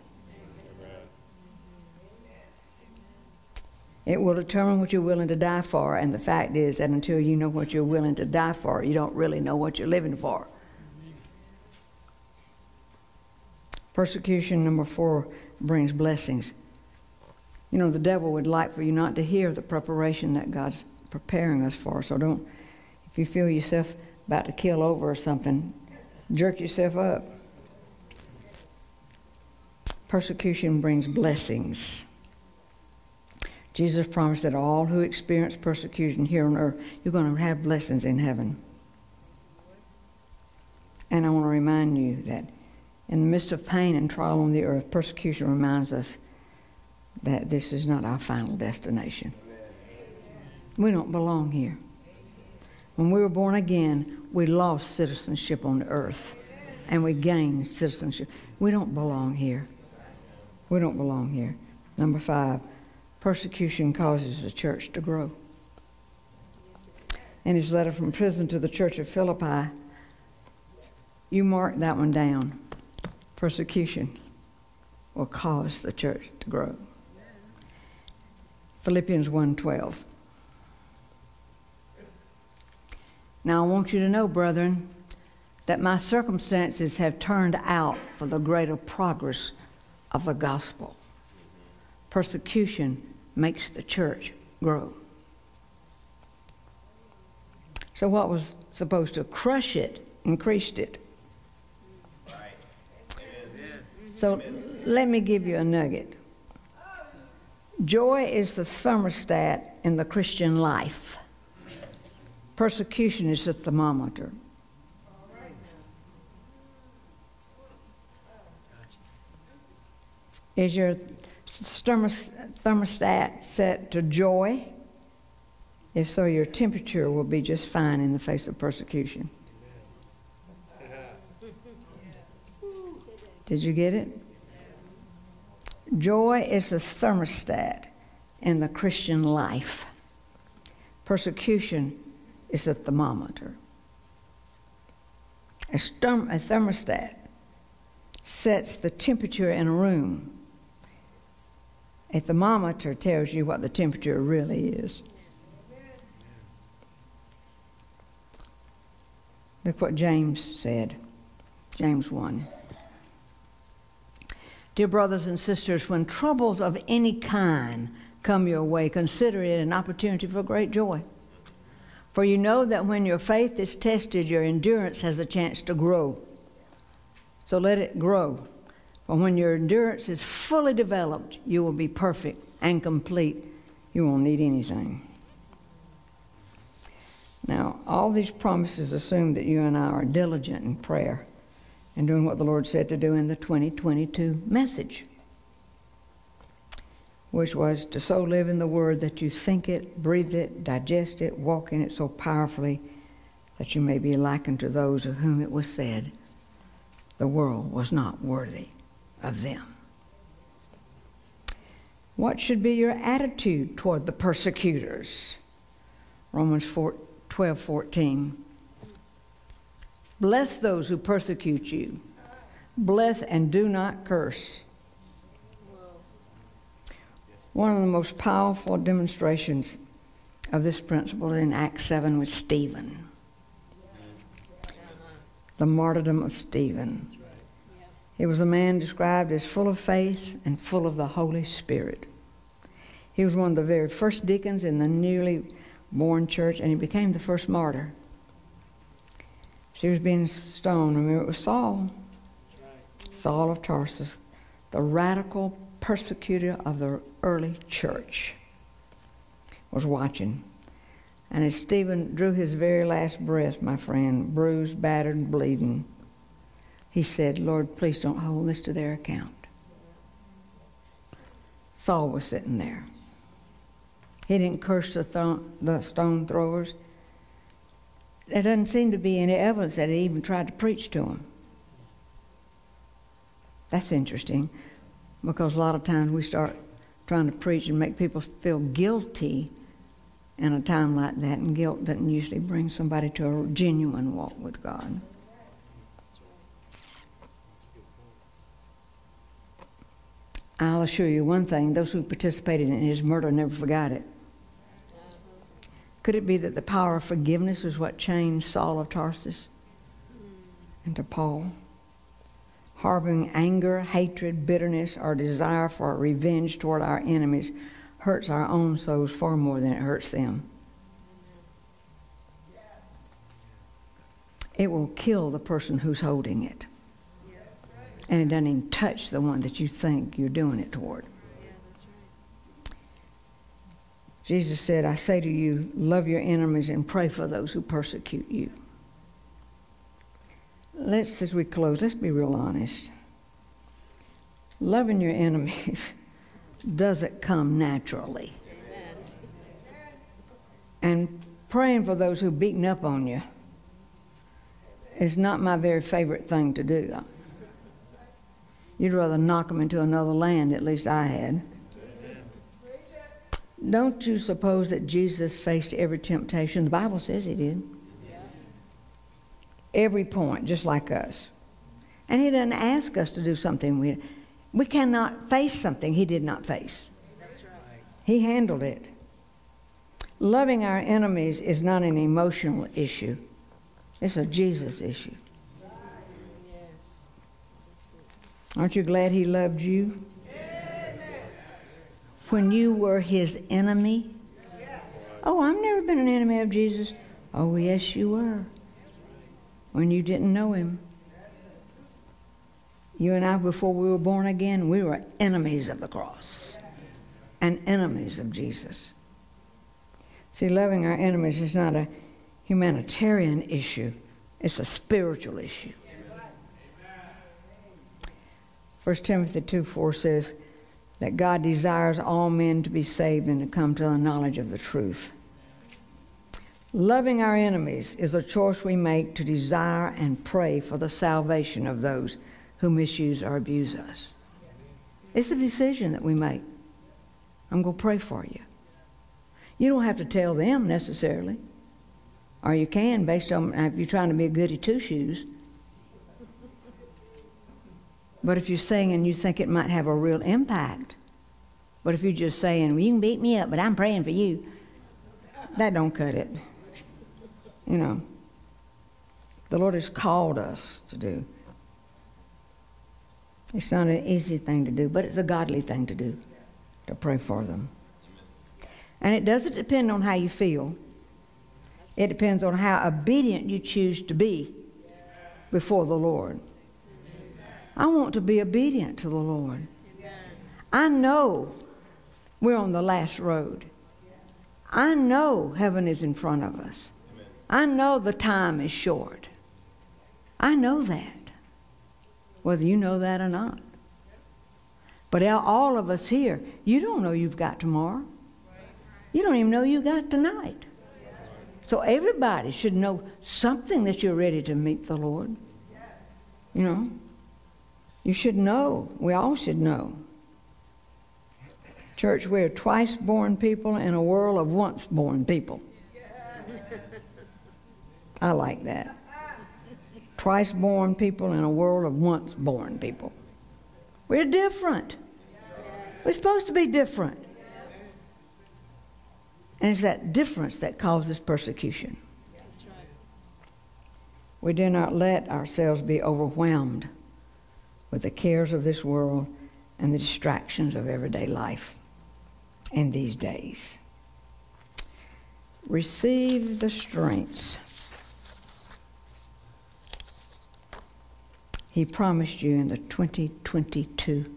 It will determine what you're willing to die for, and the fact is that until you know what you're willing to die for, you don't really know what you're living for. Persecution number four brings blessings. You know, the devil would like for you not to hear the preparation that God's preparing us for. So don't, if you feel yourself about to kill over or something, jerk yourself up. Persecution brings blessings. Jesus promised that all who experience persecution here on earth, you're going to have blessings in heaven. And I want to remind you that in the midst of pain and trial on the earth, persecution reminds us that this is not our final destination. We don't belong here. When we were born again, we lost citizenship on the earth and we gained citizenship. We don't belong here. We don't belong here. Number five, persecution causes the church to grow. In his letter from prison to the church of Philippi, you mark that one down persecution will cause the church to grow. Philippians 1:12. Now I want you to know, brethren, that my circumstances have turned out for the greater progress of the gospel. Persecution makes the church grow. So what was supposed to crush it increased it. So let me give you a nugget. Joy is the thermostat in the Christian life. Persecution is the thermometer. Is your thermostat set to joy? If so, your temperature will be just fine in the face of persecution. Did you get it? Joy is the thermostat in the Christian life. Persecution is the thermometer. A, a thermostat sets the temperature in a room. A thermometer tells you what the temperature really is. Look what James said. James 1. Dear brothers and sisters, when troubles of any kind come your way, consider it an opportunity for great joy. For you know that when your faith is tested, your endurance has a chance to grow. So let it grow. For when your endurance is fully developed, you will be perfect and complete. You won't need anything. Now, all these promises assume that you and I are diligent in prayer and doing what the Lord said to do in the 2022 message, which was to so live in the Word that you think it, breathe it, digest it, walk in it so powerfully that you may be likened to those of whom it was said, the world was not worthy of them. What should be your attitude toward the persecutors? Romans 4, 12, 14. Bless those who persecute you. Bless and do not curse. One of the most powerful demonstrations of this principle in Acts 7 was Stephen. The martyrdom of Stephen. He was a man described as full of faith and full of the Holy Spirit. He was one of the very first deacons in the newly born church, and he became the first martyr. She was being stoned. Remember, it was Saul, Saul of Tarsus, the radical persecutor of the early church, was watching. And as Stephen drew his very last breath, my friend, bruised, battered, bleeding, he said, Lord, please don't hold this to their account. Saul was sitting there. He didn't curse the, th- the stone throwers. There doesn't seem to be any evidence that he even tried to preach to them. That's interesting because a lot of times we start trying to preach and make people feel guilty in a time like that, and guilt doesn't usually bring somebody to a genuine walk with God. I'll assure you one thing those who participated in his murder never forgot it. Could it be that the power of forgiveness was what changed Saul of Tarsus into Paul? Harboring anger, hatred, bitterness, or desire for revenge toward our enemies hurts our own souls far more than it hurts them. It will kill the person who's holding it. And it doesn't even touch the one that you think you're doing it toward. Jesus said, I say to you, love your enemies and pray for those who persecute you. Let's, as we close, let's be real honest. Loving your enemies doesn't come naturally. And praying for those who beaten up on you is not my very favorite thing to do. You'd rather knock them into another land, at least I had. Don't you suppose that Jesus faced every temptation? The Bible says he did. Every point, just like us. And he doesn't ask us to do something we we cannot face something he did not face. That's right. He handled it. Loving our enemies is not an emotional issue. It's a Jesus issue. Aren't you glad he loved you? When you were his enemy? Oh, I've never been an enemy of Jesus. Oh, yes, you were. When you didn't know him. You and I, before we were born again, we were enemies of the cross and enemies of Jesus. See, loving our enemies is not a humanitarian issue, it's a spiritual issue. 1 Timothy 2 4 says that God desires all men to be saved and to come to the knowledge of the truth. Loving our enemies is a choice we make to desire and pray for the salvation of those who misuse or abuse us. It's a decision that we make. I'm going to pray for you. You don't have to tell them necessarily, or you can based on if you're trying to be a goody two shoes. But if you're saying and you think it might have a real impact, but if you're just saying, well, you can beat me up, but I'm praying for you, that don't cut it. You know, the Lord has called us to do. It's not an easy thing to do, but it's a godly thing to do, to pray for them. And it doesn't depend on how you feel. It depends on how obedient you choose to be before the Lord. I want to be obedient to the Lord. I know we're on the last road. I know heaven is in front of us. I know the time is short. I know that whether you know that or not. But all of us here, you don't know you've got tomorrow. You don't even know you've got tonight. So everybody should know something that you're ready to meet the Lord. You know? You should know. We all should know. Church, we're twice born people in a world of once born people. I like that twice born people in a world of once born people. We're different. We're supposed to be different. And it's that difference that causes persecution. We do not let ourselves be overwhelmed with the cares of this world and the distractions of everyday life in these days. receive the strength He promised you in the 2022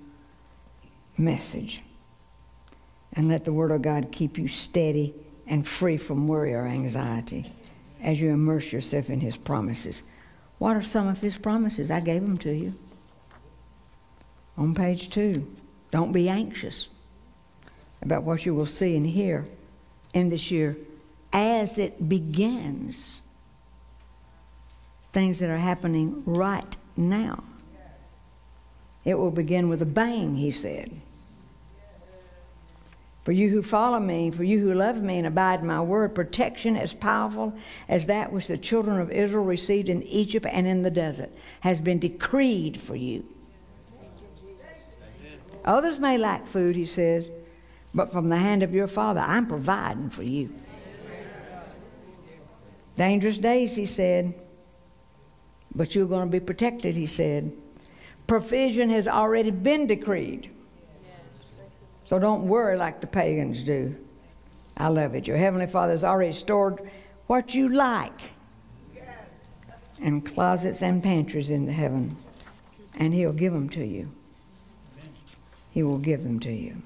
message. And let the Word of God keep you steady and free from worry or anxiety as you immerse yourself in His promises. What are some of His promises? I gave them to you. On page two, don't be anxious about what you will see and hear in this year as it begins. Things that are happening right now. It will begin with a bang, he said. For you who follow me, for you who love me and abide in my word, protection as powerful as that which the children of Israel received in Egypt and in the desert has been decreed for you. Others may lack food, he says, but from the hand of your Father, I'm providing for you. Dangerous days, he said, but you're going to be protected, he said. Provision has already been decreed. So don't worry like the pagans do. I love it. Your Heavenly Father has already stored what you like in closets and pantries in heaven, and He'll give them to you. He will give them to you.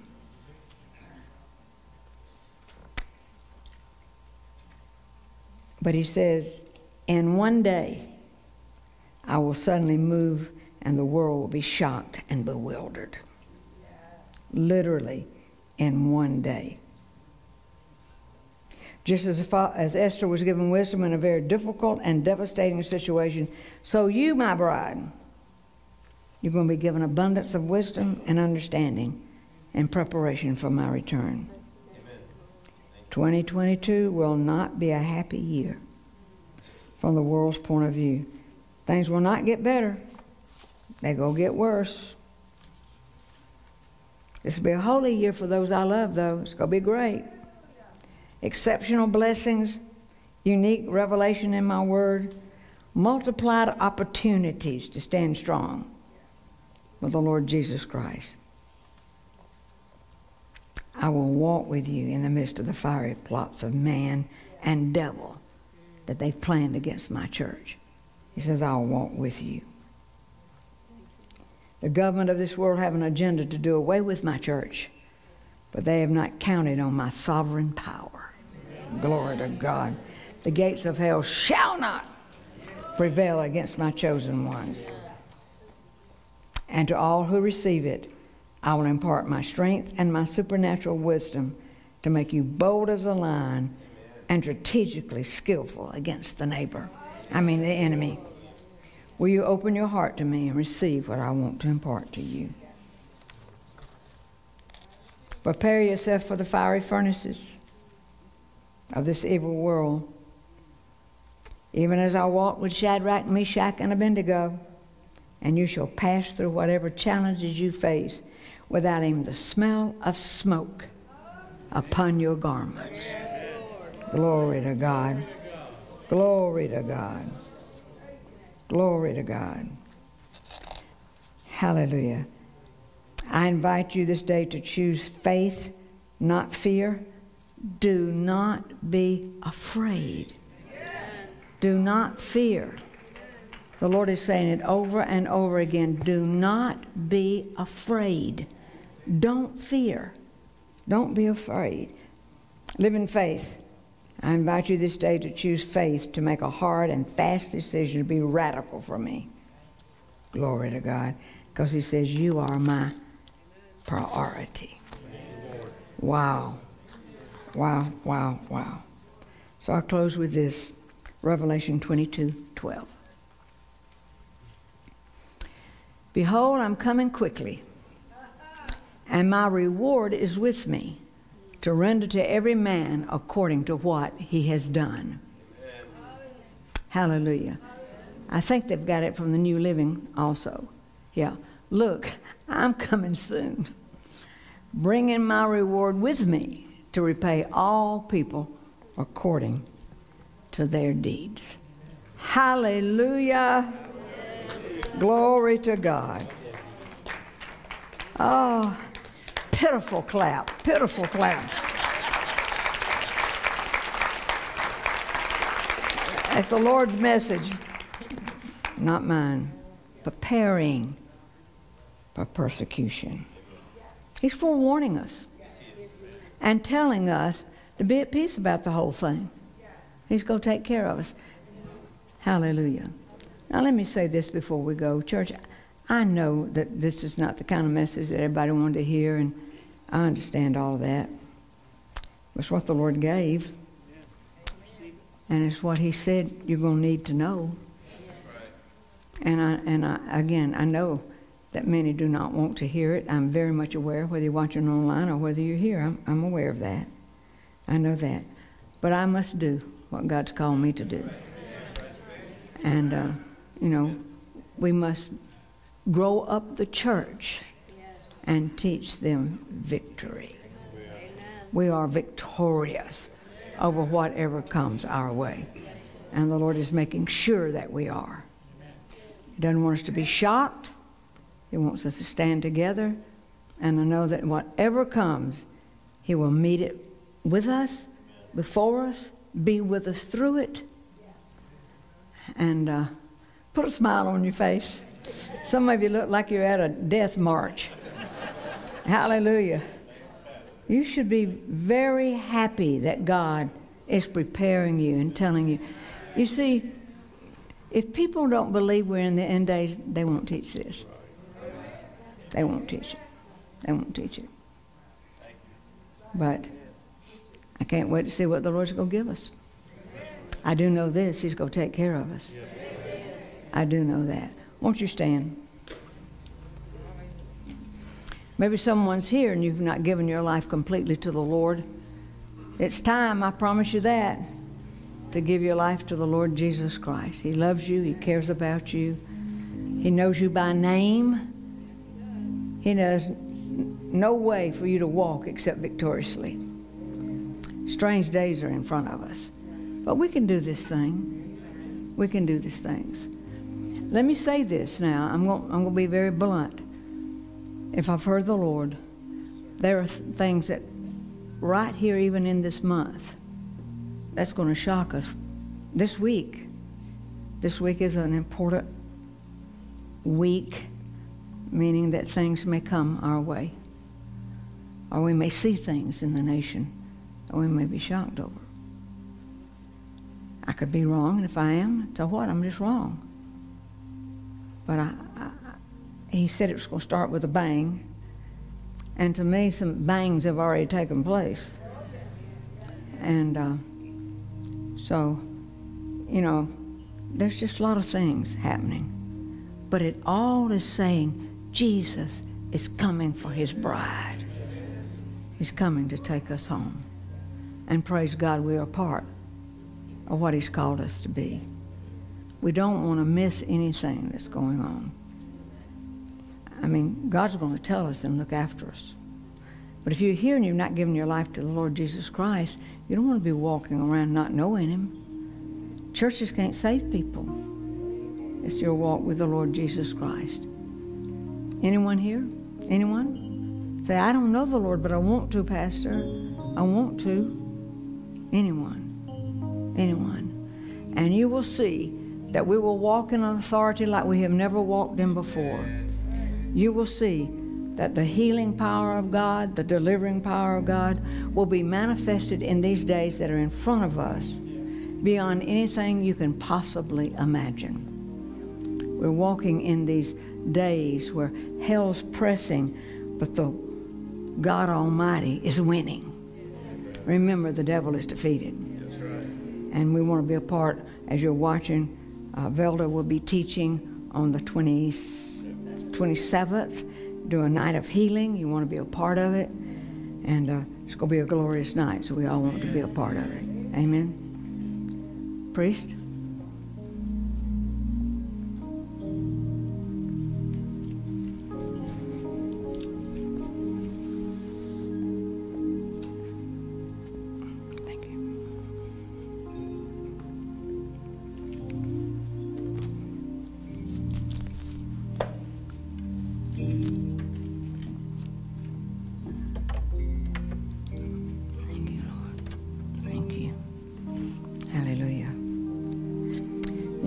But He says, in one day, I will suddenly move and the world will be shocked and bewildered. Literally, in one day. Just as, as Esther was given wisdom in a very difficult and devastating situation, so you, my bride, you're going to be given abundance of wisdom and understanding in preparation for my return. 2022 will not be a happy year from the world's point of view. Things will not get better. They go get worse. This will be a holy year for those I love, though. It's going to be great. Exceptional blessings, unique revelation in my word, multiplied opportunities to stand strong with the Lord Jesus Christ. I will walk with you in the midst of the fiery plots of man and devil that they've planned against my church. He says, I'll walk with you. The government of this world have an agenda to do away with my church, but they have not counted on my sovereign power. Amen. Glory to God. The gates of hell shall not prevail against my chosen ones. And to all who receive it, I will impart my strength and my supernatural wisdom to make you bold as a lion and strategically skillful against the neighbor. I mean, the enemy. Will you open your heart to me and receive what I want to impart to you? Prepare yourself for the fiery furnaces of this evil world. Even as I walked with Shadrach, Meshach, and Abednego, and you shall pass through whatever challenges you face without even the smell of smoke upon your garments. Glory to God. Glory to God. Glory to God. Hallelujah. I invite you this day to choose faith, not fear. Do not be afraid. Do not fear. The Lord is saying it over and over again. Do not be afraid. Don't fear. Don't be afraid. Live in faith. I invite you this day to choose faith to make a hard and fast decision to be radical for me. Glory to God. Because He says, You are my priority. Wow. Wow, wow, wow. So I close with this Revelation 22 12. Behold, I'm coming quickly, and my reward is with me to render to every man according to what he has done. Hallelujah. I think they've got it from the New Living also. Yeah. Look, I'm coming soon, bringing my reward with me to repay all people according to their deeds. Hallelujah. Glory to God. Oh, pitiful clap, pitiful clap. That's the Lord's message, not mine. Preparing for persecution. He's forewarning us and telling us to be at peace about the whole thing. He's going to take care of us. Hallelujah. Now, let me say this before we go. Church, I know that this is not the kind of message that everybody wanted to hear, and I understand all of that. It's what the Lord gave, and it's what He said you're going to need to know. And I, and I, again, I know that many do not want to hear it. I'm very much aware, whether you're watching online or whether you're here, I'm, I'm aware of that. I know that. But I must do what God's called me to do. And, uh, you know, we must grow up the church and teach them victory. We are victorious over whatever comes our way. And the Lord is making sure that we are. He doesn't want us to be shocked. He wants us to stand together and to know that whatever comes, He will meet it with us, before us, be with us through it, and uh, put a smile on your face. Some of you look like you're at a death march. Hallelujah. You should be very happy that God is preparing you and telling you. You see, if people don't believe we're in the end days, they won't teach this. They won't teach it. They won't teach it. But I can't wait to see what the Lord's going to give us. I do know this He's going to take care of us. I do know that. Won't you stand? Maybe someone's here and you've not given your life completely to the Lord. It's time, I promise you that, to give your life to the Lord Jesus Christ. He loves you, He cares about you, He knows you by name. He knows no way for you to walk except victoriously. Strange days are in front of us. But we can do this thing. We can do these things. Let me say this now. I'm going, I'm going to be very blunt. If I've heard the Lord, there are things that right here, even in this month, that's going to shock us. This week, this week is an important week meaning that things may come our way, or we may see things in the nation that we may be shocked over. I could be wrong, and if I am, so what? I'm just wrong. But I, I, he said it was going to start with a bang, and to me, some bangs have already taken place. And uh, so, you know, there's just a lot of things happening. But it all is saying Jesus is coming for his bride. He's coming to take us home. And praise God, we are part of what he's called us to be. We don't want to miss anything that's going on. I mean, God's going to tell us and look after us. But if you're here and you've not given your life to the Lord Jesus Christ, you don't want to be walking around not knowing Him. Churches can't save people. It's your walk with the Lord Jesus Christ. Anyone here? Anyone? Say, I don't know the Lord, but I want to, Pastor. I want to. Anyone? Anyone? And you will see that we will walk in authority like we have never walked in before. You will see that the healing power of God, the delivering power of God, will be manifested in these days that are in front of us beyond anything you can possibly imagine. We're walking in these days where hell's pressing, but the God Almighty is winning. Remember, the devil is defeated. That's right. And we want to be a part, as you're watching, uh, Velda will be teaching on the 20, 27th, do a night of healing. You want to be a part of it. And uh, it's going to be a glorious night, so we all want to be a part of it. Amen. Priest?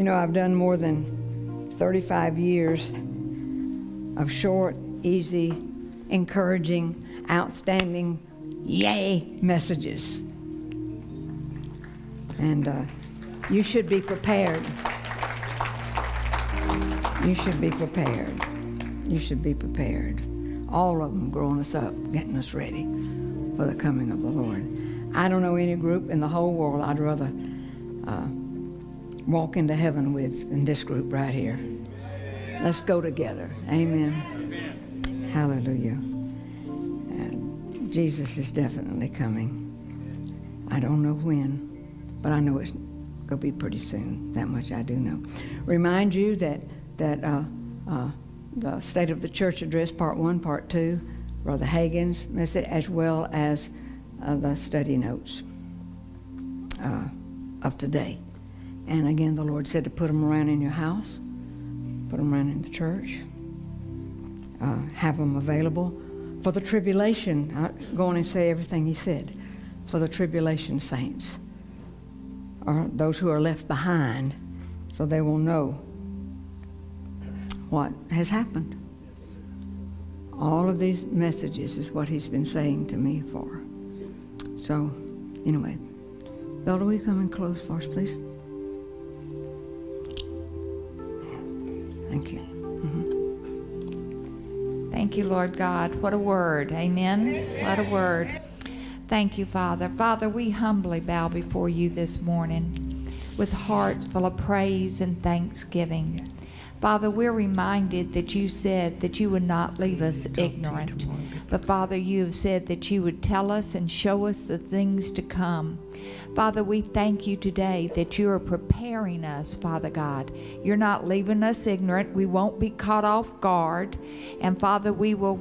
You know, I've done more than 35 years of short, easy, encouraging, outstanding, yay messages. And uh, you should be prepared. You should be prepared. You should be prepared. All of them growing us up, getting us ready for the coming of the Lord. I don't know any group in the whole world I'd rather walk into heaven with in this group right here. Let's go together. Amen. Amen. Hallelujah. And Jesus is definitely coming. I don't know when, but I know it's going to be pretty soon. That much I do know. Remind you that that uh, uh, the State of the Church address, Part One, Part Two, Brother Hagin's message, as well as uh, the study notes uh, of today. And again, the Lord said to put them around in your house, put them around in the church, uh, have them available for the tribulation. I go on and say everything He said for the tribulation saints, or those who are left behind, so they will know what has happened. All of these messages is what He's been saying to me for. So, anyway, Elder, will you come and close for us, please? Thank you. Mm-hmm. Thank you, Lord God. What a word. Amen. What a word. Thank you, Father. Father, we humbly bow before you this morning with hearts full of praise and thanksgiving. Father, we're reminded that you said that you would not leave us ignorant. But Father, you have said that you would tell us and show us the things to come. Father, we thank you today that you are preparing us, Father God. You're not leaving us ignorant. We won't be caught off guard. And Father, we will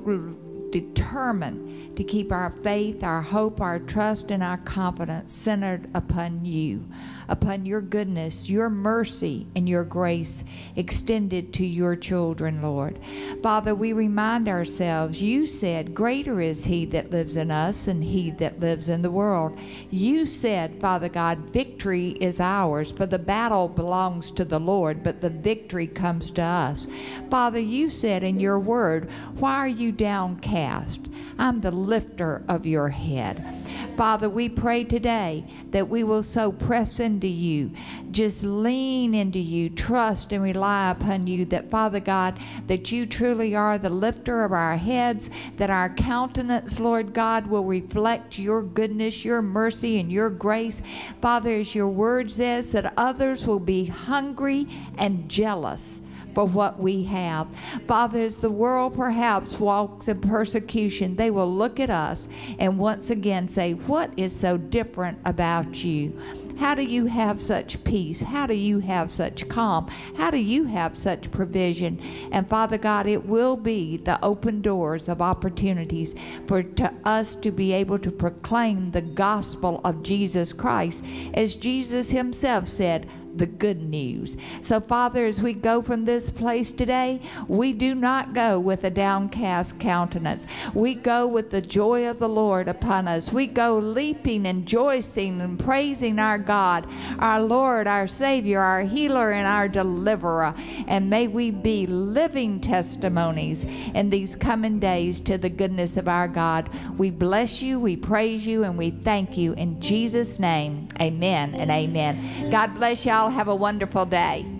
determine to keep our faith, our hope, our trust, and our confidence centered upon you, upon your goodness, your mercy, and your grace extended to your children, Lord. Father, we remind ourselves, you said, Greater is he that lives in us than he that lives in the world. You said, Father God, victory is ours, for the battle belongs to the Lord, but the victory comes to us. Father, you said in your word, Why are you downcast? I'm the lifter of your head. Father, we pray today that we will so press into you, just lean into you, trust and rely upon you, that Father God, that you truly are the lifter of our heads, that our countenance, Lord God, will reflect your goodness, your mercy, and your grace. Father, as your word says, that others will be hungry and jealous for what we have. Father, as the world perhaps walks in persecution, they will look at us and once again say, What is so different about you? How do you have such peace? How do you have such calm? How do you have such provision? And Father God, it will be the open doors of opportunities for to us to be able to proclaim the gospel of Jesus Christ. As Jesus himself said, the good news. So, Father, as we go from this place today, we do not go with a downcast countenance. We go with the joy of the Lord upon us. We go leaping and rejoicing and praising our God, our Lord, our Savior, our healer, and our deliverer. And may we be living testimonies in these coming days to the goodness of our God. We bless you, we praise you, and we thank you. In Jesus' name, amen and amen. God bless y'all. Have a wonderful day.